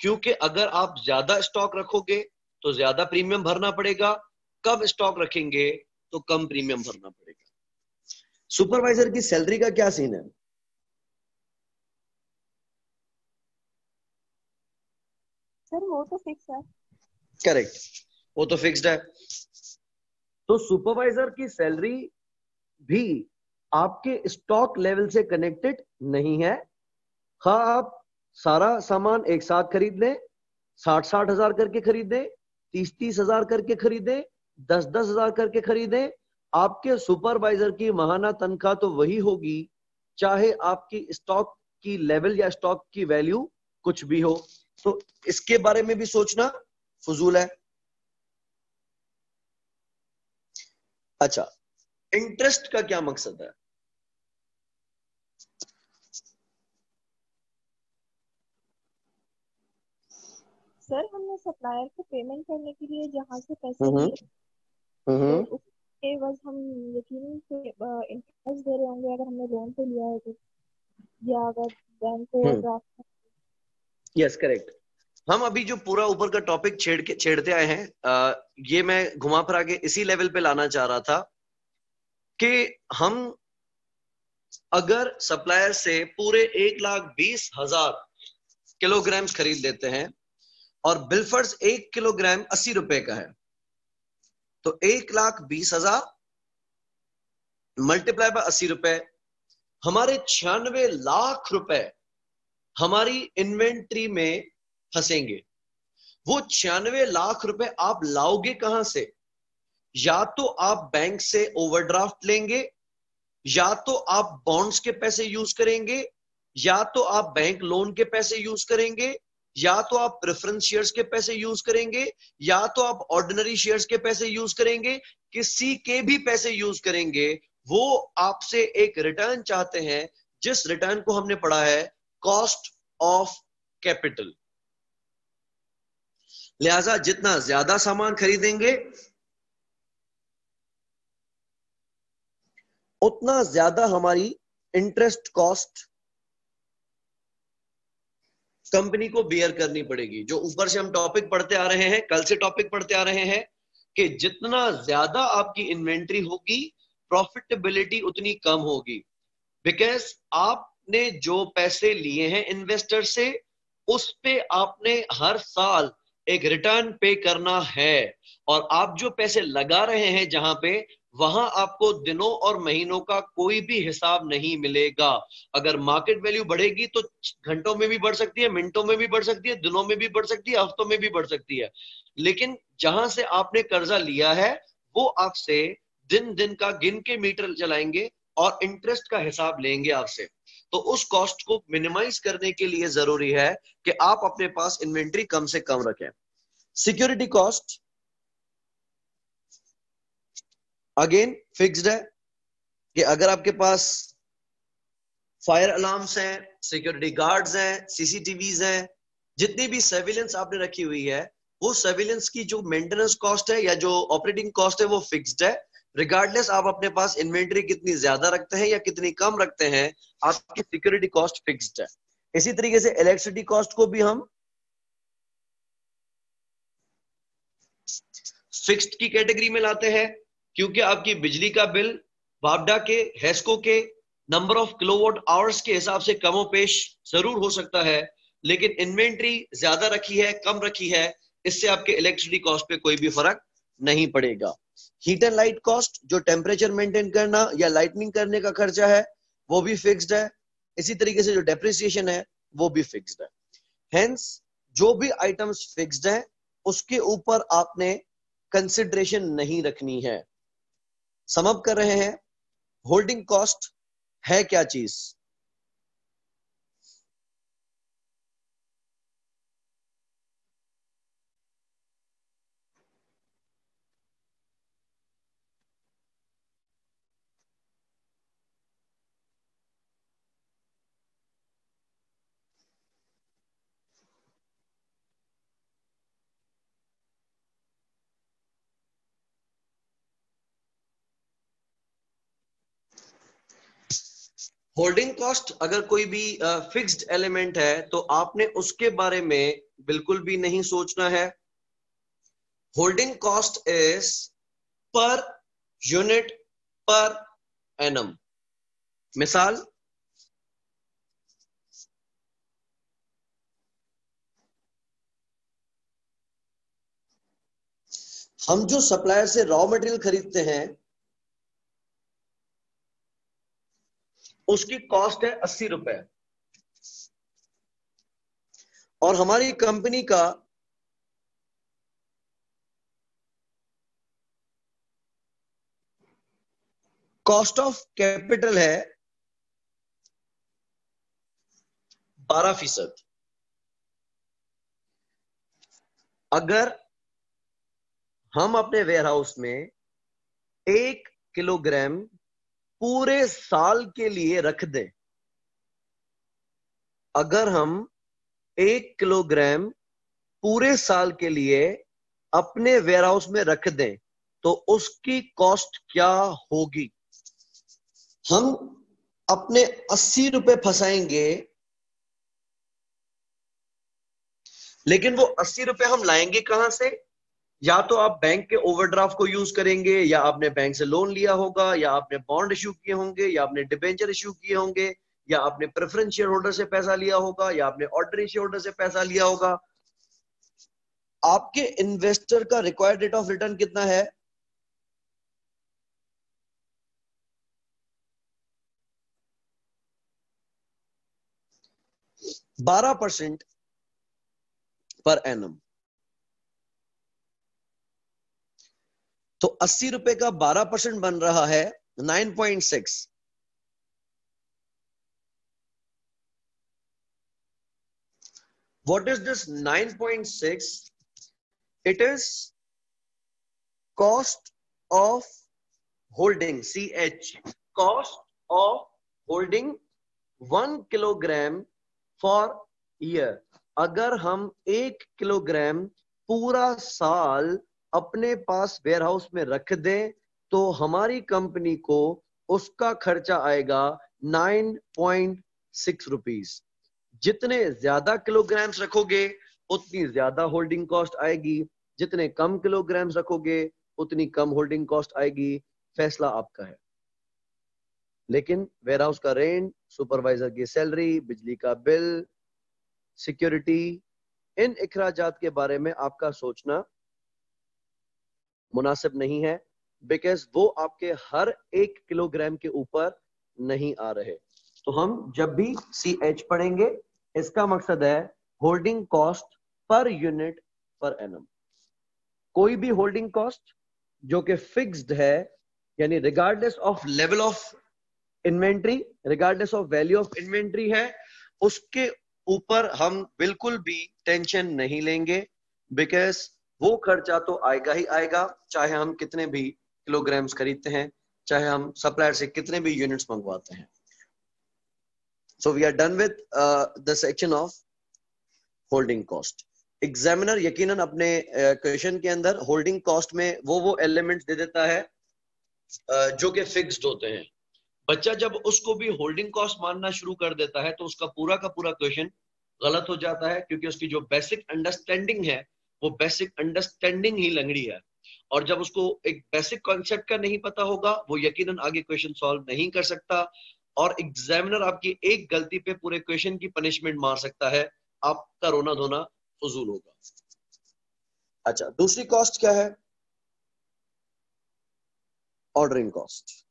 क्योंकि अगर आप ज़्यादा स्टॉक रखोगे तो ज़्यादा प्रीमियम भरना पड़ेगा। कम स्टॉक रखेंगे तो कम प्रीमियम भरना पड़ेगा। सुपरवाइजर की सैलरी का क्या सीन है? सर वो तो फिक्स है। करेक्ट वो तो फिक्स्ड है। तो सुपरवाइजर की सैलरी भी आपके स्टॉक लेवल से कनेक्टेड नहीं है। हाँ आप सारा सामान एक साथ खरीद लें साठ साठ हज़ार करके खरीदें तीस तीस हज़ार करके खरीदें दस दस हज़ार करके खरीदें। आपके सुपरवाइजर की महाना तनख्वाह तो वही होगी, चाहे आपकी स्टॉक की लेवल या स्टॉक की वैल्यू कुछ भी हो। तो इसके बारे में भी सोचना फजूल है। अच्छा इंटरेस्ट का क्या मकसद है? सर हमने सप्लायर को पेमेंट करने के लिए जहाँ से पैसे हम्म लिए। हम्म तो उसके बस हम यकीन से इंटरेस्ट दे रहे होंगे अगर हमने लोन पे लिया है तो। या अगर बैंक को हम्म। यस करेक्ट हम अभी जो पूरा ऊपर का टॉपिक छेड़ के छेड़ते आए हैं आ, ये मैं घुमा फिरा के इसी लेवल पे लाना चाह रहा था कि हम अगर सप्लायर से पूरे एक लाख बीस हज़ार किलोग्राम खरीद लेते हैं और बिल्फर्स एक किलोग्राम अस्सी रुपए का है। तो एक लाख बीस हज़ार मल्टीप्लाई बाय अस्सी रुपए। हमारे छियानवे लाख रुपए हमारी इन्वेंट्री में फंसेंगे। वो छियानवे लाख रुपए आप लाओगे कहाँ से? या तो आप बैंक से ओवरड्राफ्ट लेंगे, या तो आप बॉन्ड्स के पैसे यूज़ करेंगे, या तो आप बैंक लोन के पैसे यूज़ करेंगे या तो आप प्रेफरेंस शेयर्स के पैसे यूज़ करेंगे, या तो आप ऑर्डिनरी शेयर्स के पैसे यूज़ करेंगे, किसी के भी पैसे यूज़ करेंगे, वो आपसे एक रिटर्न चाहते हैं, जिस रिटर्न को हमने पढ़ा है कॉस्ट ऑफ़ कैपिटल लिहाजा जितना ज़्यादा सामान खरीदेंगे, उतना ज़्यादा हमारी इंटरेस्ट कॉस्ट कंपनी को बियर करनी पड़ेगी। जो ऊपर से हम टॉपिक पढ़ते आ रहे हैं, कल से टॉपिक पढ़ते आ रहे हैं कि जितना ज़्यादा आपकी इन्वेंट्री होगी प्रॉफिटेबिलिटी उतनी कम होगी। बिकॉज़ आपने जो पैसे लिए हैं इन्वेस्टर से, उस पे आपने हर साल एक रिटर्न पे करना है। और आप जो पैसे लगा रहे हैं जहाँ पे वहाँ आपको दिनों और महीनों का कोई भी हिसाब नहीं मिलेगा। अगर मार्केट वैल्यू बढ़ेगी तो घंटों में भी बढ़ सकती है, मिनटों में भी बढ़ सकती है, दिनों में भी बढ़ सकती है, हफ्तों में भी बढ़ सकती है। लेकिन जहाँ से आपने कर्जा लिया है, वो आपसे दिन दिन का गिन के मीटर चलाएँगे और इंटरेस्ट का हिसाब लेंगे आपसे। तो उस कॉस्ट को मिनिमाइज करने के लिए ज़रूरी है कि आप अपने पास इन्वेंट्री कम से कम रखें। सिक्योरिटी कॉस्ट अगेन फिक्स्ड है कि अगर आपके पास फायर अलार्म्स हैं सिक्योरिटी गार्ड्स हैं सीसीटीवीज हैं, जितनी भी सर्विलेंस आपने रखी हुई है, वो सर्विलेंस की जो मेंटेनेंस कॉस्ट है या जो ऑपरेटिंग कॉस्ट है, वो फिक्स्ड है। रिगार्डलेस आप अपने पास इन्वेंट्री कितनी ज़्यादा रखते हैं या कितनी कम रखते हैं, आपकी सिक्योरिटी कॉस्ट फिक्स्ड है। इसी तरीके से इलेक्ट्रिसिटी कॉस्ट को भी हम फिक्स्ड की कैटेगरी में लाते हैं। क्योंकि आपकी बिजली का बिल बाबडा के, हेस्को के नंबर ऑफ़ किलोवाट आवर्स के हिसाब से कमो पेश ज़रूर हो सकता है, लेकिन इन्वेंट्री ज़्यादा रखी है, कम रखी है, इससे आपके इलेक्ट्रिसिटी कॉस्ट पे कोई भी फ़र्क नहीं पड़ेगा। हीट एंड लाइट कॉस्ट जो टेम्परेचर मेंटेन करना या लाइटनिंग करने का खर्चा है, वो भी फिक्स्ड है। इसी तरीके से जो डेप्रिसिएशन है, वो भी फिक्स्ड है। हेंस जो भी आइटम्स फिक्स्ड है, उसके ऊपर आपने कंसिडरेशन नहीं रखनी है। समअप कर रहे हैं। होल्डिंग कॉस्ट है क्या चीज़? होल्डिंग कॉस्ट अगर कोई भी फिक्स्ड uh, एलिमेंट है तो आपने उसके बारे में बिल्कुल भी नहीं सोचना है। Holding cost is per unit per annum मिसाल हम जो सप्लायर से रॉ मटेरियल खरीदते हैं उसकी कॉस्ट है अस्सी रुपए। और हमारी कंपनी का कॉस्ट ऑफ़ कैपिटल है बारह फ़ीसद। अगर हम अपने वेयरहाउस में एक किलोग्राम पूरे साल के लिए रख दें। अगर हम एक किलोग्राम पूरे साल के लिए अपने वेयरहाउस में रख दें तो उसकी कॉस्ट क्या होगी? हम अपने अस्सी रुपए फंसाएँगे, लेकिन वो अस्सी रुपए हम लाएँगे कहाँ से? या तो आप बैंक के ओवरड्राफ्ट को यूज़ करेंगे, या आपने बैंक से लोन लिया होगा, या आपने बॉन्ड इश्यू किए होंगे, या आपने डिबेंचर इश्यू किए होंगे, या आपने प्रेफरेंस शेयर होल्डर से पैसा लिया होगा, या आपने ऑर्डनरी शेयर होल्डर से पैसा लिया होगा। आपके इन्वेस्टर का रिक्वायर्ड रेट ऑफ़ रिटर्न कितना है? बारह परसेंट पर एनम तो अस्सी रुपए का बारह परसेंट बन रहा है nine point six what is this 9.6 it is cost of holding ch cost of holding one kilogram for year अगर हम एक किलोग्राम पूरा साल अपने पास वेयर हाउस में रख दें तो हमारी कंपनी को उसका खर्चा आएगा नाइन पॉइंट सिक्स रुपीज़ जितने ज़्यादा किलोग्राम्स रखोगे, उतनी ज़्यादा होल्डिंग कॉस्ट आएगी. जितने कम किलोग्राम्स रखोगे, उतनी कम होल्डिंग कॉस्ट आएगी. फैसला आपका है। लेकिन वेयर हाउस का रेंट सुपरवाइजर की सैलरी बिजली का बिल सिक्योरिटी इन अखराजात के बारे में आपका सोचना मुनासिब नहीं है बिकॉज़ वो आपके हर एक किलोग्राम के ऊपर नहीं आ रहे। तो हम जब भी सी एच पढ़ेंगे, इसका मकसद है holding cost per unit per annum कोई भी होल्डिंग कॉस्ट जो कि फिक्स्ड है, यानी regardless of level of inventory regardless of value of inventory है, उसके ऊपर हम बिल्कुल भी टेंशन नहीं लेंगे बिकॉज़ वो खर्चा तो आएगा ही आएगा। चाहे हम कितने भी किलोग्राम्स खरीदते हैं चाहे हम सप्लायर से कितने भी यूनिट्स मंगवाते हैं। So we are done with the section of holding cost examiner यकीनन अपने क्वेश्चन uh, के अंदर होल्डिंग कॉस्ट में वो वो एलिमेंट्स दे देता है uh, जो कि फिक्स्ड होते हैं। बच्चा जब उसको भी होल्डिंग कॉस्ट मानना शुरू कर देता है तो उसका पूरा का पूरा क्वेश्चन गलत हो जाता है क्योंकि उसकी जो बेसिक अंडरस्टैंडिंग है वो बेसिक अंडरस्टैंडिंग ही लंगड़ी है। और जब उसको एक बेसिक कॉन्सेप्ट का नहीं पता होगा, वो यकीनन आगे क्वेश्चन सॉल्व नहीं कर सकता और एग्जामिनर आपकी एक गलती पे पूरे क्वेश्चन की पनिशमेंट मार सकता है। आपका रोना धोना फजूल होगा। अच्छा दूसरी कॉस्ट क्या है? ऑर्डरिंग कॉस्ट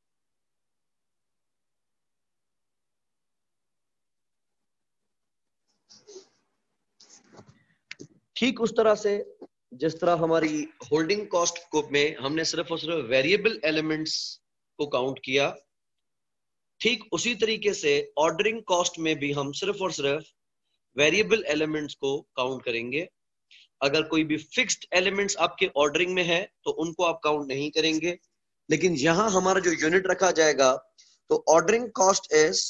ठीक उस तरह से जिस तरह हमारी होल्डिंग कॉस्ट को में हमने सिर्फ़ और सिर्फ़ वेरिएबल एलिमेंट्स को काउंट किया, ठीक उसी तरीके से ऑर्डरिंग कॉस्ट में भी हम सिर्फ़ और सिर्फ़ वेरिएबल एलिमेंट्स को काउंट करेंगे। अगर कोई भी फिक्स्ड एलिमेंट्स आपके ऑर्डरिंग में है तो उनको आप काउंट नहीं करेंगे। लेकिन यहाँ हमारा जो यूनिट रखा जाएगा तो ordering cost is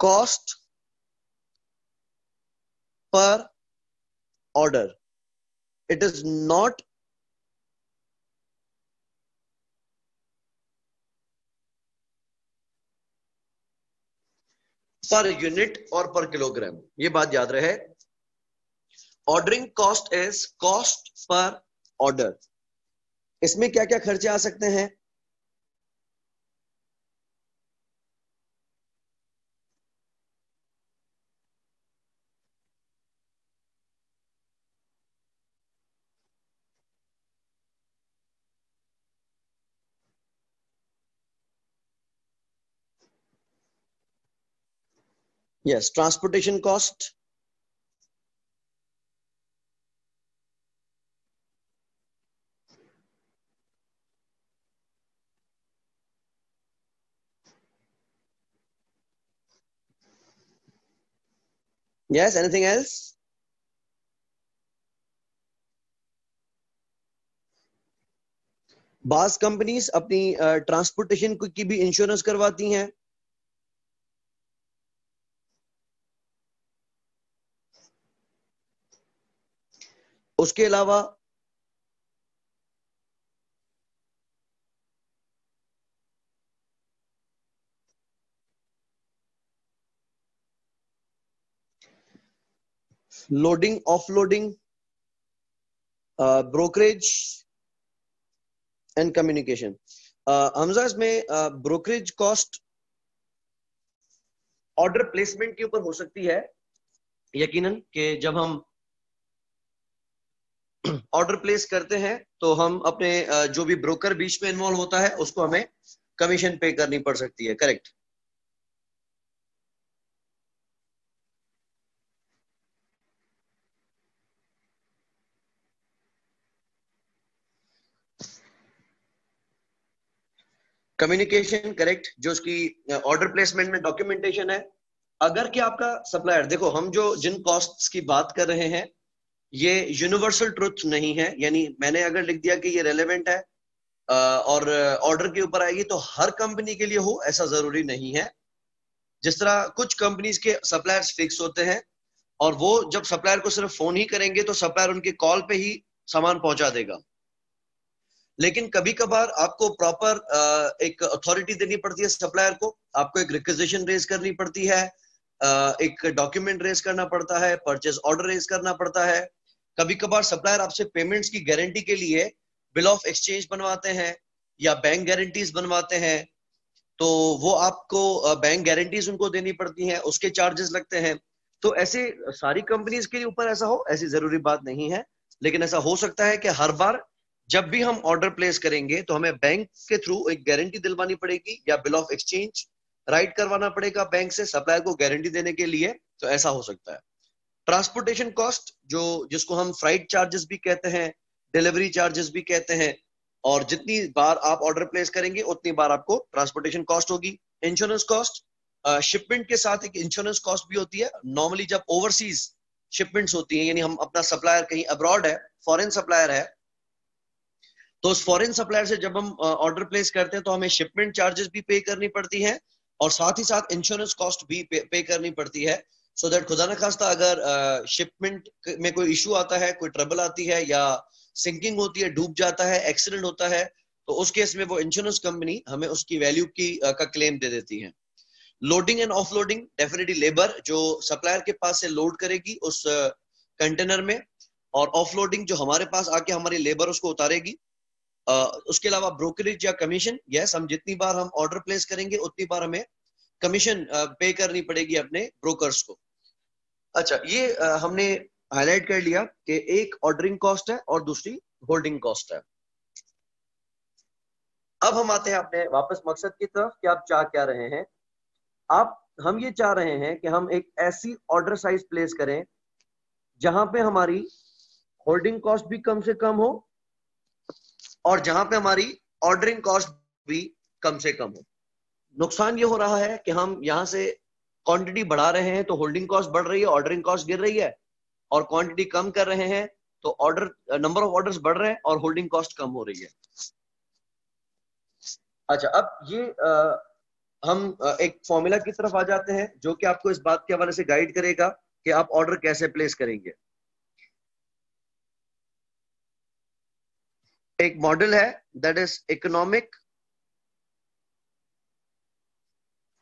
cost per order. It is not per unit और पर किलोग्राम ये बात याद रहे। Ordering cost is cost per order इसमें क्या क्या खर्चे आ सकते हैं? Yes, transportation cost. Yes, anything else? बास कंपनीज़ अपनी ट्रांसपोर्टेशन की भी इंश्योरेंस करवाती हैं उसके अलावा loading offloading brokerage and communication Hamza इसमें ब्रोकरेज कॉस्ट ऑर्डर प्लेसमेंट के ऊपर हो सकती है, यकीनन कि जब हम ऑर्डर प्लेस करते हैं तो हम अपने जो भी ब्रोकर बीच में इन्वॉल्व होता है, उसको हमें कमीशन पे करनी पड़ सकती है करेक्ट कम्युनिकेशन करेक्ट जो उसकी ऑर्डर प्लेसमेंट में डॉक्यूमेंटेशन है। अगर कि आपका सप्लायर देखो, हम जो जिन कॉस्ट्स की बात कर रहे हैं ये यूनिवर्सल ट्रुथ नहीं है, यानी मैंने अगर लिख दिया कि ये रेलेवेंट है और ऑर्डर के ऊपर आएगी तो हर कंपनी के लिए हो, ऐसा ज़रूरी नहीं है। जिस तरह कुछ कंपनीज़ के सप्लायर्स फिक्स होते हैं, और वो जब सप्लायर को सिर्फ़ फ़ोन ही करेंगे तो सप्लायर उनके कॉल पे ही सामान पहुँचा देगा। लेकिन कभी कभार आपको प्रॉपर एक अथॉरिटी देनी पड़ती है सप्लायर को, आपको एक रिक्वेजेशन रेज करनी पड़ती है एक डॉक्यूमेंट रेज करना पड़ता है परचेज ऑर्डर रेज करना पड़ता है कभी कभार सप्लायर आपसे पेमेंट्स की गारंटी के लिए बिल ऑफ़ एक्सचेंज बनवाते हैं या बैंक गारंटीज बनवाते हैं तो वो आपको बैंक गारंटीज उनको देनी पड़ती हैं, उसके चार्जेस लगते हैं। तो ऐसे सारी कंपनीज़ के ऊपर ऐसा हो, ऐसी ज़रूरी बात नहीं है, लेकिन ऐसा हो सकता है कि हर बार जब भी हम ऑर्डर प्लेस करेंगे तो हमें बैंक के थ्रू एक गारंटी दिलवानी पड़ेगी या बिल ऑफ़ एक्सचेंज राइट करवाना पड़ेगा बैंक से सप्लायर को गारंटी देने के लिए तो ऐसा हो सकता है। ट्रांसपोर्टेशन कॉस्ट जो जिसको हम फ्राइट चार्जेस भी कहते हैं डिलीवरी चार्जेस भी कहते हैं और जितनी बार आप ऑर्डर प्लेस करेंगे उतनी बार आपको ट्रांसपोर्टेशन कॉस्ट होगी। इंश्योरेंस कॉस्ट शिपमेंट के साथ एक इंश्योरेंस कॉस्ट भी होती है। नॉर्मली जब ओवरसीज शिपमेंट्स होती है यानी हम अपना सप्लायर कहीं अब्रॉड है फॉरेन सप्लायर है तो उस फॉरेन सप्लायर से जब हम ऑर्डर प्लेस करते हैं तो हमें शिपमेंट चार्जेस भी पे करनी पड़ती है और साथ ही साथ इंश्योरेंस कॉस्ट भी पे, पे करनी पड़ती है। सो दैट खुदा न खास्ता अगर शिपमेंट uh, में कोई इशू आता है कोई ट्रबल आती है या सिंकिंग होती है डूब जाता है एक्सीडेंट होता है तो उस केस में वो इंश्योरेंस कंपनी हमें उसकी वैल्यू की uh, का क्लेम दे देती है loading and offloading definitely labour जो सप्लायर के पास से लोड करेगी उस कंटेनर uh, में और ऑफलोडिंग जो हमारे पास आके हमारी लेबर उसको उतारेगी। Uh, उसके अलावा ब्रोकरेज या कमीशन यस हम जितनी बार हम ऑर्डर प्लेस करेंगे उतनी बार हमें कमीशन पे करनी पड़ेगी अपने ब्रोकर्स को। अच्छा ये हमने हाईलाइट कर लिया कि एक ऑर्डरिंग कॉस्ट है और दूसरी होल्डिंग कॉस्ट है। अब हम आते हैं अपने वापस मकसद की तरफ़ कि आप चाह क्या रहे हैं। आप, हम ये चाह रहे हैं कि हम एक ऐसी ऑर्डर साइज़ प्लेस करें जहाँ पे हमारी होल्डिंग कॉस्ट भी कम से कम हो और जहाँ पे हमारी ऑर्डरिंग कॉस्ट भी कम से कम हो। नुकसान ये हो रहा है कि हम यहाँ से क्वांटिटी बढ़ा रहे हैं तो होल्डिंग कॉस्ट बढ़ रही है ऑर्डरिंग कॉस्ट गिर रही है और क्वांटिटी कम कर रहे हैं तो ऑर्डर नंबर ऑफ़ ऑर्डर्स बढ़ रहे हैं और होल्डिंग कॉस्ट कम हो रही है। अच्छा अब ये आ, हम एक फॉर्मूला की तरफ़ आ जाते हैं जो कि आपको इस बात के हवाले से गाइड करेगा कि आप ऑर्डर कैसे प्लेस करेंगे। एक मॉडल है that is economic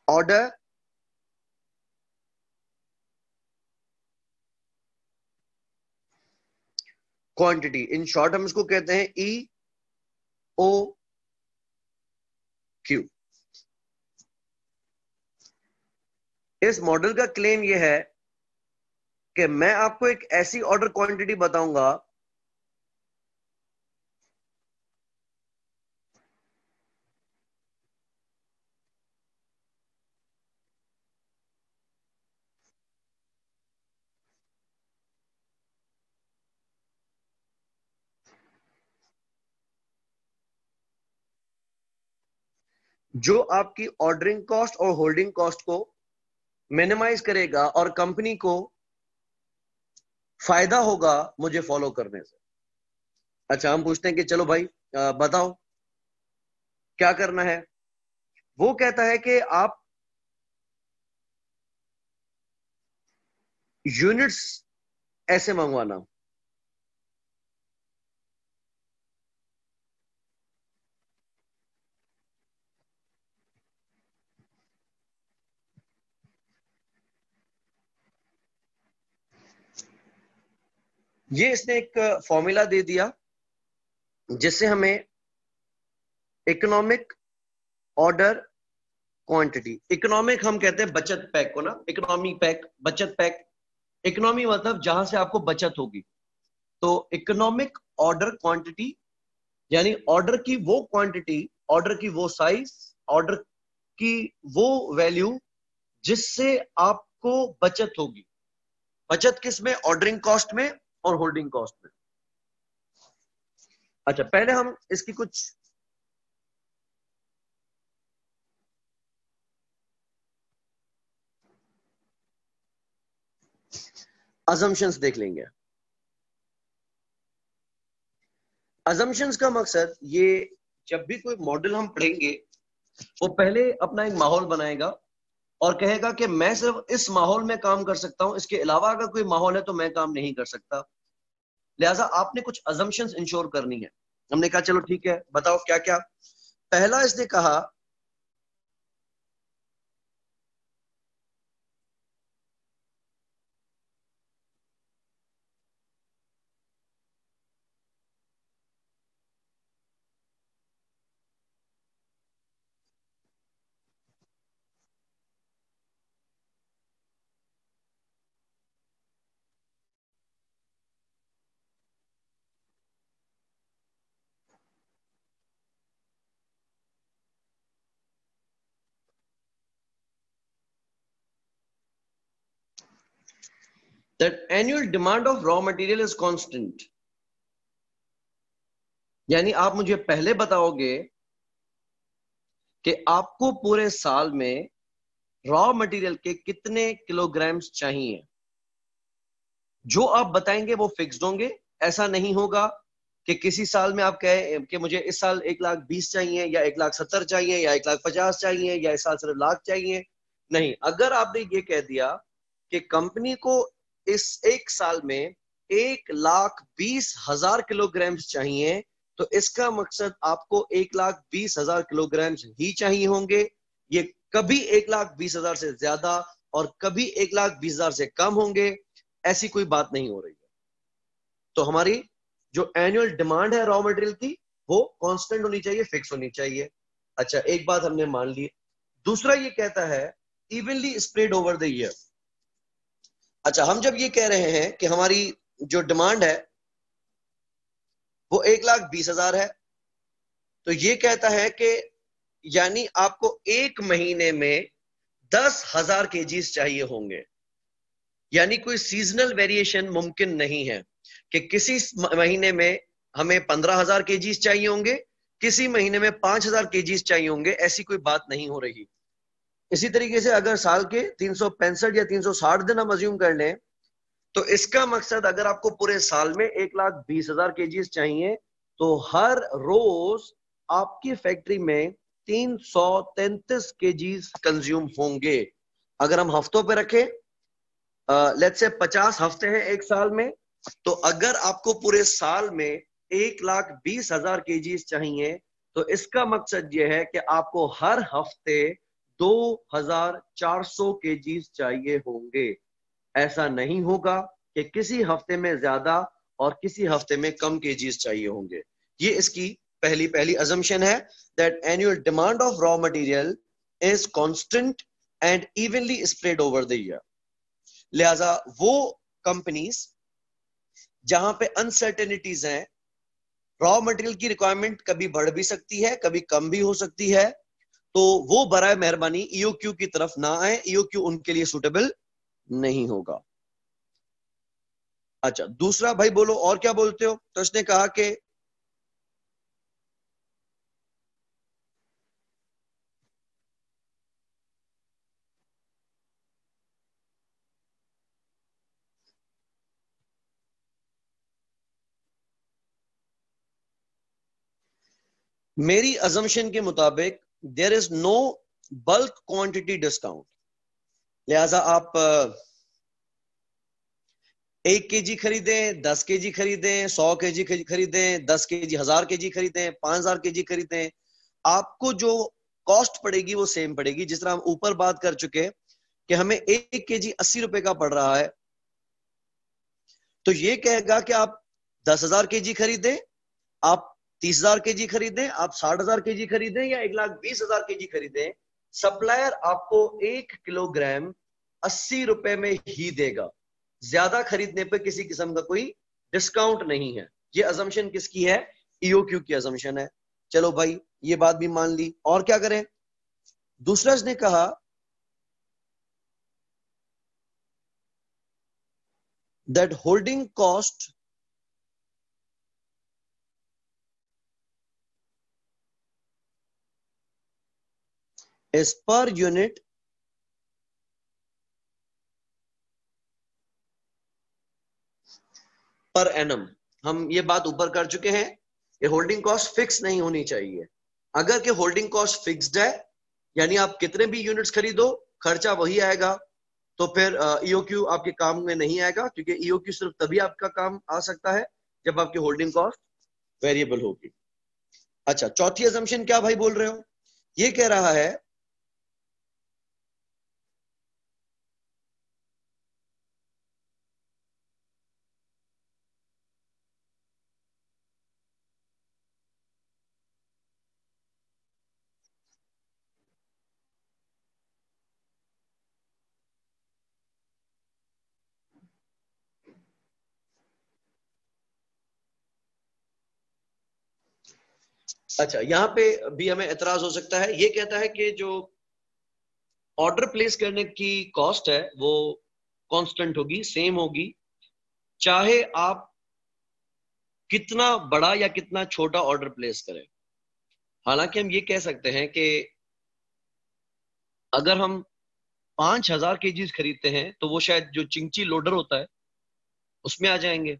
order quantity in short हम इसको कहते हैं ई ओ क्यू इस मॉडल का क्लेम यह है कि मैं आपको एक ऐसी ऑर्डर क्वांटिटी बताऊँगा जो आपकी ऑर्डरिंग कॉस्ट और होल्डिंग कॉस्ट को मिनिमाइज करेगा और कंपनी को फ़ायदा होगा मुझे फॉलो करने से। अच्छा हम पूछते हैं कि चलो भाई बताओ, क्या करना है? वो कहता है कि आप यूनिट्स ऐसे मंगवाना। ये इसने एक फॉर्मूला दे दिया, जिससे हमें इकोनॉमिक ऑर्डर क्वांटिटी इकोनॉमिक हम कहते हैं बचत पैक को ना इकोनॉमी पैक, बचत पैक इकोनॉमी मतलब जहाँ से आपको बचत होगी। तो इकोनॉमिक ऑर्डर क्वांटिटी यानी ऑर्डर की वो क्वांटिटी ऑर्डर की वो साइज़ ऑर्डर की वो वैल्यू जिससे आपको बचत होगी। बचत किसमें? ऑर्डरिंग कॉस्ट में और होल्डिंग कॉस्ट में। अच्छा पहले हम इसकी कुछ अजम्पन्स देख लेंगे। अजम्पन्स का मकसद ये, जब भी कोई मॉडल हम पढ़ेंगे, वो पहले अपना एक माहौल बनाएगा और कहेगा कि मैं सिर्फ़ इस माहौल में काम कर सकता हूँ, इसके अलावा अगर कोई माहौल है तो मैं काम नहीं कर सकता। लिहाजा आपने कुछ अजम्पन इंश्योर करनी है। हमने कहा, चलो ठीक है, बताओ क्या क्या पहला इसने कहा that annual demand of raw material is constant. यानी आप मुझे पहले बताओगे कि आपको पूरे साल में रॉ मटेरियल के कितने किलोग्राम्स चाहिए। जो आप बताएँगे वो फिक्स्ड होंगे। ऐसा नहीं होगा कि किसी साल में आप कहें कि मुझे इस साल एक लाख बीस चाहिए या एक लाख सत्तर चाहिए या एक लाख पचास चाहिए या इस साल सिर्फ़ लाख चाहिए। नहीं, अगर आपने ये कह दिया कि कंपनी को इस एक साल में एक लाख बीस हज़ार किलोग्राम चाहिए तो इसका मकसद आपको एक लाख बीस हज़ार किलोग्राम ही चाहिए होंगे। ये कभी एक लाख बीस हज़ार से ज़्यादा और कभी एक लाख बीस हज़ार से कम होंगे, ऐसी कोई बात नहीं हो रही है। तो हमारी जो एनुअल डिमांड है रॉ मटेरियल की, वो कांस्टेंट होनी चाहिए फिक्स होनी चाहिए। अच्छा एक बात हमने मान ली। दूसरा ये कहता है evenly spread over the year अच्छा हम जब ये कह रहे हैं कि हमारी जो डिमांड है, वो एक लाख बीस हज़ार है तो ये कहता है कि यानी आपको एक महीने में दस हज़ार के चाहिए होंगे। यानी कोई सीजनल वेरिएशन मुमकिन नहीं है कि किसी महीने में हमें पंद्रह हज़ार के चाहिए होंगे, किसी महीने में पाँच हज़ार के चाहिए होंगे, ऐसी कोई बात नहीं हो रही। इसी तरीके से अगर साल के तीन सौ पैंसठ या 360 दिन हम अज्यूम कर लें तो इसका मकसद अगर आपको पूरे साल में एक लाख बीस हज़ार के चाहिए तो हर रोज आपकी फैक्ट्री में तीन सौ तैतीस के कंज्यूम होंगे। अगर हम हफ्तों पे रखें लेट से पचास हफ़्ते हैं एक साल में तो अगर आपको पूरे साल में एक लाख बीस हज़ार के चाहिए तो इसका मकसद यह है कि आपको हर हफ़्ते दो हज़ार चार सौ के चाहिए होंगे। ऐसा नहीं होगा कि किसी हफ़्ते में ज़्यादा और किसी हफ़्ते में कम के चाहिए होंगे। ये इसकी पहली पहली अजम्पन है that annual demand of raw material is constant and evenly spread over the year लिहाजा वो कंपनीज़ जहाँ पे अनसर्टेनिटीज हैं रॉ मटेरियल की रिक्वायरमेंट कभी बढ़ भी सकती है, कभी कम भी हो सकती है तो वो बरए मेहरबानी ईओक्यू की तरफ़ ना आए। ईओक्यू उनके लिए सुटेबल नहीं होगा। अच्छा दूसरा भाई बोलो, और क्या बोलते हो? तो उसने कहा कि मेरी अजम्पन के मुताबिक there is no bulk quantity discount लिहाजा आप एक के जी खरीदें, दस के जी खरीदें, सौ के जी खरीदें, दस के जी हज़ार के जी खरीदें, पाँच हज़ार के जी खरीदें, आपको जो कॉस्ट पड़ेगी वो सेम पड़ेगी। जिस तरह हम ऊपर बात कर चुके कि हमें एक के जी अस्सी रुपए का पड़ रहा है तो ये कहेगा कि आप दस हज़ार के जी खरीदें, आप तीस हज़ार के जी खरीदें, आप साठ हज़ार के जी खरीदें या एक लाख बीस हज़ार के जी खरीदें, सप्लायर आपको एक किलोग्राम अस्सी रुपए में ही देगा। ज़्यादा खरीदने पर किसी किस्म का कोई डिस्काउंट नहीं है। ये अजम्पन किसकी है? ईओक्यू की अजम्पन है। चलो भाई, ये बात भी मान ली। और क्या करें? दूसरा ने कहा that holding cost is per unit per annum हम ये बात ऊपर कर चुके हैं, ये होल्डिंग कॉस्ट फिक्स नहीं होनी चाहिए। अगर के होल्डिंग कॉस्ट फिक्स्ड है, यानी आप कितने भी यूनिट्स खरीदो, खर्चा वही आएगा। तो फिर ईओक्यू e आपके काम में नहीं आएगा, क्योंकि ईओक्यू e सिर्फ़ तभी आपका काम आ सकता है, जब आपकी होल्डिंग कॉस्ट वेरिएबल होगी। अच्छा चौथी एजम्पन क्या भाई बोल रहे हो? ये कह रहा है अच्छा यहाँ पे भी हमें एतराज़ हो सकता है। ये कहता है कि जो ऑर्डर प्लेस करने की कॉस्ट है, वो कांस्टेंट होगी सेम होगी। चाहे आप कितना बड़ा या कितना छोटा ऑर्डर प्लेस करें, हालाँकि हम ये कह सकते हैं कि अगर हम पाँच हज़ार के खरीदते हैं तो वो शायद जो चिंची लोडर होता है, उसमें आ जाएँगे।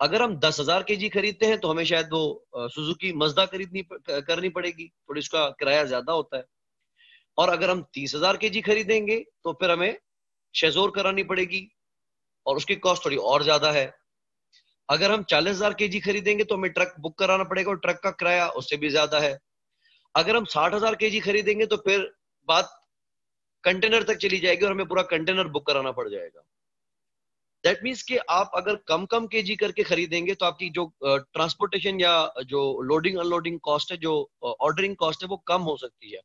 अगर हम दस हज़ार के जी खरीदते हैं तो हमें शायद वो सुजुकी मजदा खरीदनी करनी पड़ेगी। थोड़ी उसका किराया ज़्यादा होता है। और अगर हम तीस हज़ार के जी खरीदेंगे तो फिर हमें शेजोर करानी पड़ेगी और उसकी कॉस्ट थोड़ी और ज़्यादा है। अगर हम चालीस हज़ार के जी खरीदेंगे तो हमें ट्रक बुक कराना पड़ेगा और ट्रक का किराया उससे भी ज़्यादा है। अगर हम साठ हज़ार के जी खरीदेंगे तो फिर बात कंटेनर तक चली जाएगी और हमें पूरा कंटेनर बुक कराना पड़ जाएगा। दैट मीन्स कि आप अगर कम कम के जी करके खरीदेंगे तो आपकी जो ट्रांसपोर्टेशन या जो लोडिंग अनलोडिंग कॉस्ट है, जो ऑर्डरिंग कॉस्ट है, वो कम हो सकती है।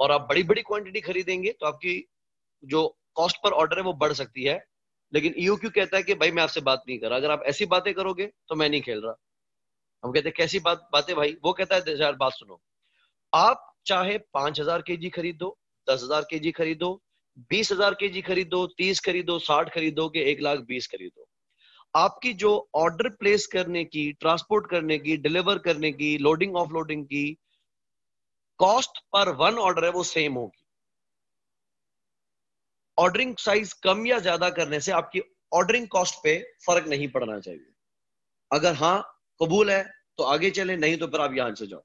और आप बड़ी बड़ी क्वांटिटी खरीदेंगे तो आपकी जो कॉस्ट पर ऑर्डर है, वो बढ़ सकती है। लेकिन ईओ क्यू कहता है कि भाई मैं आपसे बात नहीं कर रहा। अगर आप ऐसी बातें करोगे तो मैं नहीं खेल रहा। हम कहते हैं, कैसी बात, बातें भाई? वो कहता है, यार, बात सुनो। आप चाहे पाँच हज़ार के जी खरीदो, दस हज़ार के जी खरीदो बीस हज़ार के जी खरीदो, तीस खरीदो, साठ खरीदो के एक लाख बीस खरीदो। आपकी जो ऑर्डर प्लेस करने की ट्रांसपोर्ट करने की डिलीवर करने की लोडिंग ऑफ़ लोडिंग की कॉस्ट पर वन ऑर्डर है, वो सेम होगी। ऑर्डरिंग साइज़ कम या ज़्यादा करने से आपकी ऑर्डरिंग कॉस्ट पे फ़र्क नहीं पड़ना चाहिए। अगर हाँ कबूल है तो आगे चले, नहीं तो फिर आप यहाँ से जाओ।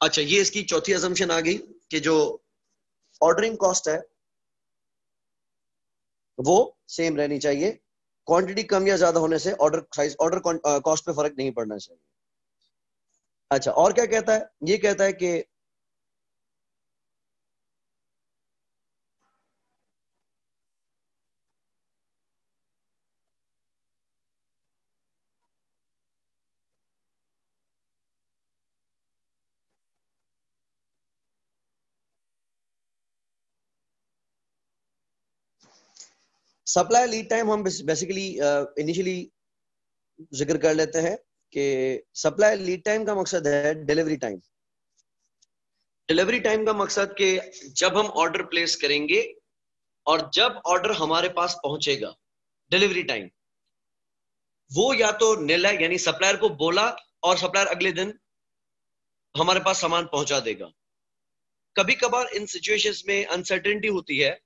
अच्छा ये इसकी चौथी असम्पशन आ गई कि जो ऑर्डरिंग कॉस्ट है वो सेम रहनी चाहिए। क्वांटिटी कम या ज़्यादा होने से ऑर्डर साइज़ ऑर्डर कॉस्ट पे फ़र्क नहीं पड़ना चाहिए। अच्छा और क्या कहता है? ये कहता है कि सप्लाई लीड टाइम हम बेसिकली इनिशियली ज़िक्र कर लेते हैं कि सप्लाई लीड टाइम का मकसद है डिलीवरी टाइम डिलीवरी टाइम का मकसद कि जब हम ऑर्डर प्लेस करेंगे और जब ऑर्डर हमारे पास पहुंचेगा डिलीवरी टाइम वो या तो है यानी सप्लायर को बोला और सप्लायर अगले दिन हमारे पास सामान पहुँचा देगा कभी कभार इन सिचुएशंस में अनसर्टेनिटी होती है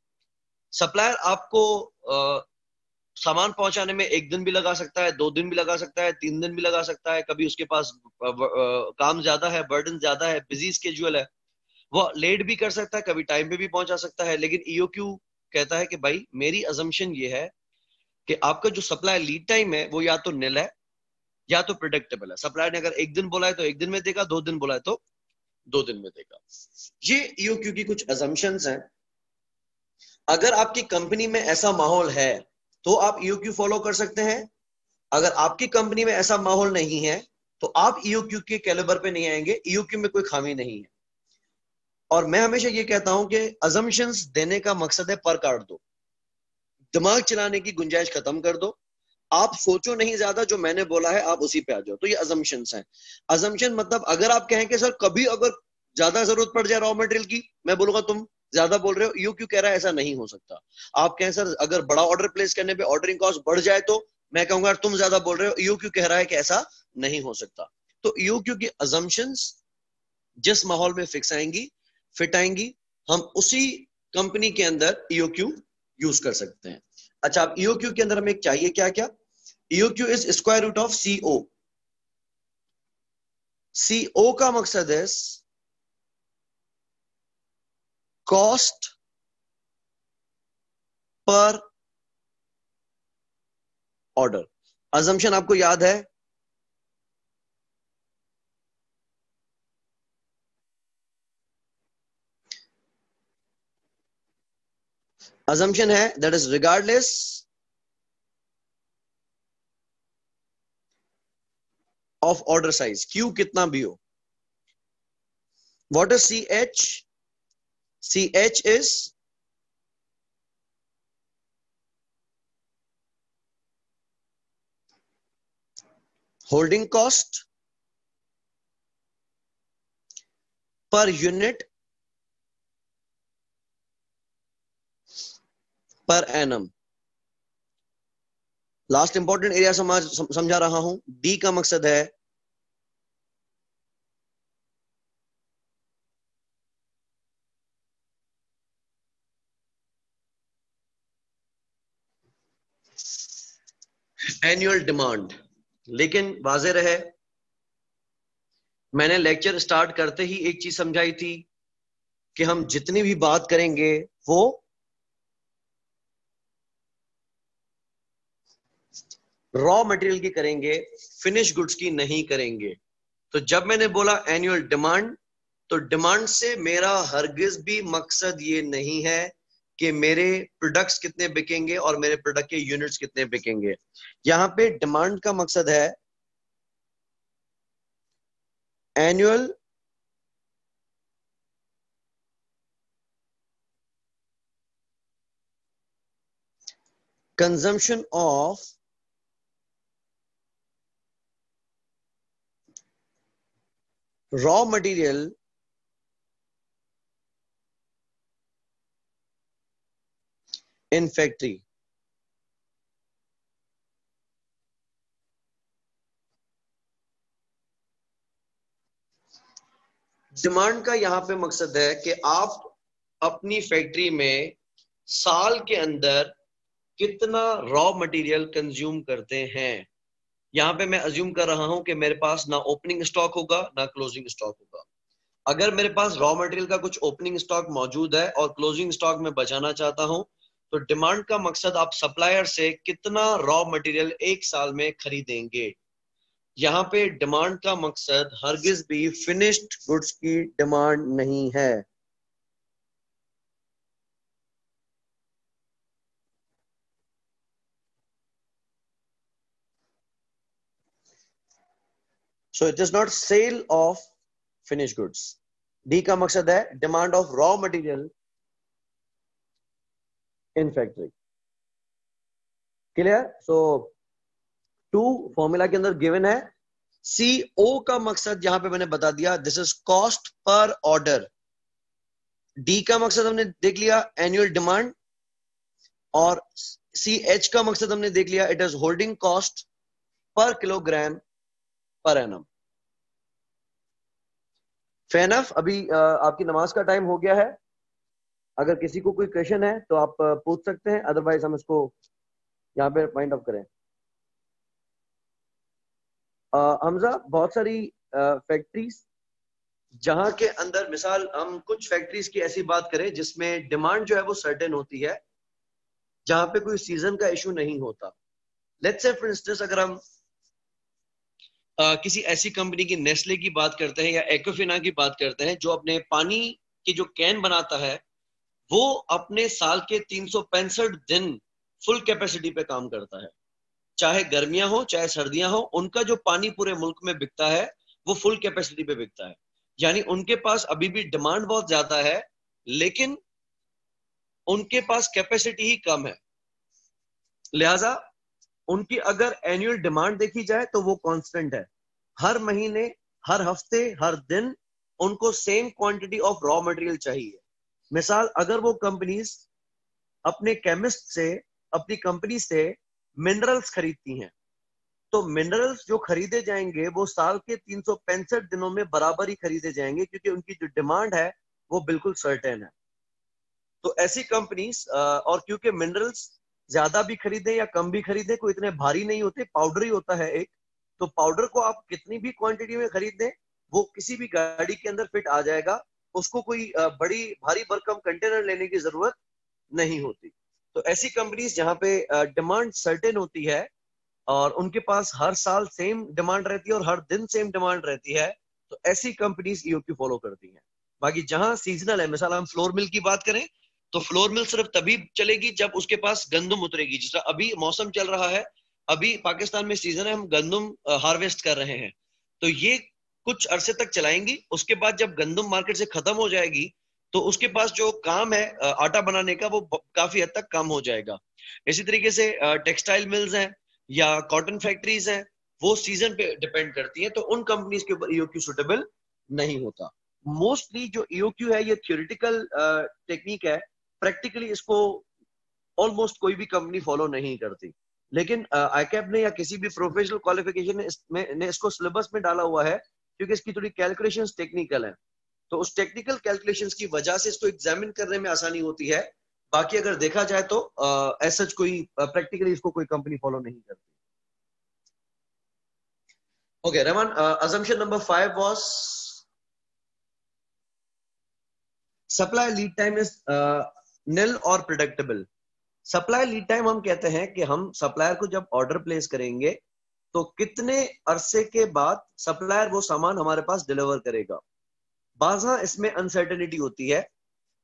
सप्लायर आपको आ, सामान पहुँचाने में एक दिन भी लगा सकता है दो दिन भी लगा सकता है तीन दिन भी लगा सकता है कभी उसके पास काम ज़्यादा है बर्डन ज़्यादा है बिज़ी स्केड्यूल है वो लेट भी कर सकता है कभी टाइम पे भी पहुँचा सकता है लेकिन ईओक्यू e कहता है कि भाई मेरी अजम्पन ये है कि आपका जो सप्लाई लीड टाइम है वो या तो निल है या तो प्रिडिक्टेबल है। सप्लायर ने अगर एक दिन बोला है तो एक दिन में देगा दो दिन बोला है तो दो दिन में देगा। ये ईओक्यू e की कुछ अजम्पन्स हैं। अगर आपकी कंपनी में ऐसा माहौल है तो आप ईओक्यू फॉलो कर सकते हैं। अगर आपकी कंपनी में ऐसा माहौल नहीं है तो आप ईओक्यू के कैलेबर पे नहीं आएँगे ईओक्यू में कोई खामी नहीं है। और मैं हमेशा ये कहता हूँ कि अजम्पन्स देने का मकसद है पर काट दो। दिमाग चलाने की गुंजाइश खत्म कर दो। आप सोचो नहीं ज़्यादा, जो मैंने बोला है, आप उसी पे आ जाओ। तो ये अजम्पन्स हैं। अजम्पन मतलब अगर आप कहें कि, सर, कभी अगर ज़्यादा ज़रूरत पड़ जाए रॉ मटेरियल की, मैं बोलूँगा, तुम ज़्यादा बोल रहे हो? यू क्यों कह रहा है ऐसा नहीं हो सकता? आप कहें, सर, अगर बड़ा ऑर्डर प्लेस करने पे ऑर्डरिंग कॉस्ट बढ़ जाए तो मैं कहूँगा तुम ज़्यादा बोल रहे हो। यू क्यों कह रहा है कि ऐसा नहीं हो सकता? तो यू क्यों की अजम्पन्स जिस माहौल में फिक्स आएँगी फिट आएँगी, हम उसी कंपनी के अंदर ईओक्यू यूज़ कर सकते हैं? अच्छा अब ईओक्यू के अंदर हमें चाहिए क्या क्या U Q is square root of C O C O का मकसद है कॉस्ट पर ऑर्डर अजम्पशन आपको याद है assumption है that is regardless of order size q कितना भी हो what is ch ch is? Holding cost per unit per annum last important area समझ समझा रहा हूँ। डी का मकसद है एनुअल डिमांड लेकिन वाजे रहे, मैंने लेक्चर स्टार्ट करते ही एक चीज़ समझाई थी कि हम जितनी भी बात करेंगे, वो रॉ मटेरियल की करेंगे फिनिश गुड्स की नहीं करेंगे। तो जब मैंने बोला एनुअल डिमांड तो डिमांड से मेरा हरगिज भी मकसद ये नहीं है कि मेरे प्रोडक्ट्स कितने बिकेंगे और मेरे प्रोडक्ट के यूनिट्स कितने बिकेंगे। यहाँ पे डिमांड का मकसद है annual consumption of raw material factory demand का यहाँ पे मकसद है कि आप अपनी फैक्ट्री में साल के अंदर कितना रॉ मटेरियल कंज्यूम करते हैं। यहाँ पे मैं अज्यूम कर रहा हूँ कि मेरे पास ना ओपनिंग स्टॉक होगा, ना क्लोजिंग स्टॉक होगा। अगर मेरे पास रॉ मटेरियल का कुछ ओपनिंग स्टॉक मौजूद है और क्लोजिंग स्टॉक में बचाना चाहता हूँ तो डिमांड का मकसद आप सप्लायर से कितना रॉ मटेरियल एक साल में खरीदेंगे? यहाँ पे डिमांड का मकसद हरगिज भी फिनिश्ड गुड्स की डिमांड नहीं है। So it is not sale of finish goods D का मकसद है demand of raw material in factory clear so to formula के अंदर गिवन है। सी ओ का मकसद यहाँ पे मैंने बता दिया। This is cost per order D का मकसद हमने देख लिया एनुअल डिमांड और सी एच का मकसद हमने देख लिया it is holding cost per kilogram per annum फैनफ अभी आपकी नमाज़ का टाइम हो गया है। अगर किसी को कोई क्वेश्चन है तो आप पूछ सकते हैं अदरवाइज़ हम इसको यहाँ पे फाइंड आउट करें। हमजा बहुत सारी फैक्ट्रीज जहाँ के अंदर मिसाल हम कुछ फैक्ट्रीज की ऐसी बात करें जिसमें डिमांड जो है वो सर्टेन होती है जहाँ पे कोई सीज़न का इशू नहीं होता। लेट्स से फॉर इंस्टेंस अगर हम आ, किसी ऐसी कंपनी की नेस्ले की बात करते हैं या एक्फिना की बात करते हैं जो अपने पानी की जो कैन बनाता है वो अपने साल के तीन सौ पैंसठ दिन फुल कैपेसिटी पे काम करता है। चाहे गर्मियाँ हो, चाहे सर्दियाँ हो, उनका जो पानी पूरे मुल्क में बिकता है, वो फुल कैपेसिटी पे बिकता है। यानी उनके पास अभी भी डिमांड बहुत ज़्यादा है, लेकिन उनके पास कैपेसिटी ही कम है। लिहाजा, उनकी अगर एनुअल डिमांड देखी जाए तो वो कांस्टेंट है। हर महीने, हर हफ़्ते, हर दिन उनको same quantity of raw material चाहिए। मिसाल, अगर वो कंपनीज़ अपने केमिस्ट से, अपनी कंपनी से मिनरल्स खरीदती हैं तो मिनरल्स जो खरीदे जाएँगे, वो साल के तीन दिनों में बराबर ही खरीदे जाएँगे, क्योंकि उनकी जो डिमांड है, वो बिल्कुल सर्टेन है। तो ऐसी कंपनीज़ और क्योंकि मिनरल्स ज़्यादा भी खरीदें या कम भी खरीदें, कोई इतने भारी नहीं होते पाउडर ही होता है एक तो पाउडर को आप कितनी भी क्वांटिटी में खरीद दें, वो किसी भी गाड़ी के अंदर फिट आ जाएगा उसको कोई बड़ी, भारी भरकम कंटेनर लेने की ज़रूरत नहीं होती। तो ऐसी कंपनीज़ जहाँ पे डिमांड सर्टेन होती है और उनके पास हर साल सेम डिमांड रहती है और हर दिन सेम डिमांड रहती है तो ऐसी कंपनीज़ ईओक्यू फॉलो करती हैं। बाकी जहाँ सीजनल है, मिसाल हम फ्लोर मिल की बात करें तो फ्लोर मिल सिर्फ़ तभी चलेगी जब उसके पास गंदम उतरेगी। जिस अभी मौसम चल रहा है, अभी पाकिस्तान में सीज़न है, हम गंदम हार्वेस्ट कर रहे हैं। तो ये कुछ अरसे तक चलाएँगी उसके बाद जब गंदम मार्केट से खत्म हो जाएगी तो उसके पास जो काम है आटा बनाने का वो काफ़ी हद तक कम हो जाएगा। इसी तरीके से टेक्सटाइल मिल्स हैं या कॉटन फैक्ट्रीज हैं वो सीज़न पे डिपेंड करती हैं तो उन कंपनीज़ के ऊपर ईओक्यू सुटेबल नहीं होता। मोस्टली जो ईओक्यू है ये थियोरिटिकल टेक्निक है प्रैक्टिकली इसको ऑलमोस्ट कोई भी कंपनी फॉलो नहीं करती। लेकिन आईकैप ने या किसी भी प्रोफेशनल क्वालिफिकेशन ने, ने इसको सिलेबस में डाला हुआ है क्योंकि इसकी थोड़ी कैलकुलेशन टेक्निकल है। तो उस टेक्निकल कैलकुलेशन की वजह से इसको एग्जामिन करने में आसानी होती है। बाकी अगर देखा जाए तो एज सच कोई प्रैक्टिकली इसको कोई कंपनी फॉलो नहीं करती। Okay Rahman assumption number five was supply lead time is nil और प्रिडिक्टेबल सप्लाई लीड टाइम हम कहते हैं कि हम सप्लायर को जब ऑर्डर प्लेस करेंगे तो कितने अरसे के बाद सप्लायर वो सामान हमारे पास डिलीवर करेगा? बाजा इसमें अनसर्टेनिटी होती है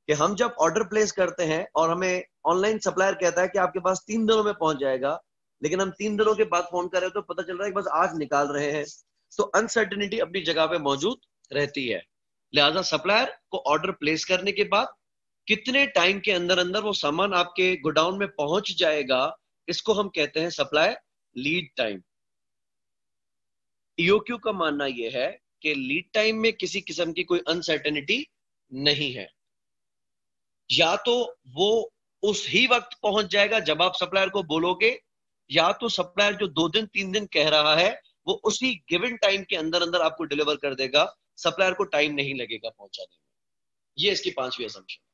कि हम जब ऑर्डर प्लेस करते हैं और हमें ऑनलाइन सप्लायर कहता है कि आपके पास तीन दिनों में पहुँच जाएगा, लेकिन हम तीन दिनों के बाद फ़ोन कर रहे तो पता चल रहा है कि बस आज निकाल रहे हैं। तो अनसर्टेनिटी अपनी जगह पे मौजूद रहती है। लिहाजा सप्लायर को ऑर्डर प्लेस करने के बाद कितने टाइम के अंदर अंदर वो सामान आपके गोडाउन में पहुँच जाएगा, इसको हम कहते हैं सप्लाई लीड टाइम ईओक्यू का मानना यह है कि लीड टाइम में किसी किस्म की कोई अनसर्टेनिटी नहीं है। या तो वो उस ही वक्त पहुँच जाएगा जब आप सप्लायर को बोलोगे, या तो सप्लायर जो दो दिन, तीन दिन कह रहा है, वो उसी गिवन टाइम के अंदर अंदर आपको डिलीवर कर देगा। सप्लायर को टाइम नहीं लगेगा पहुँचाने में। ये इसकी पांचवी असम्पशन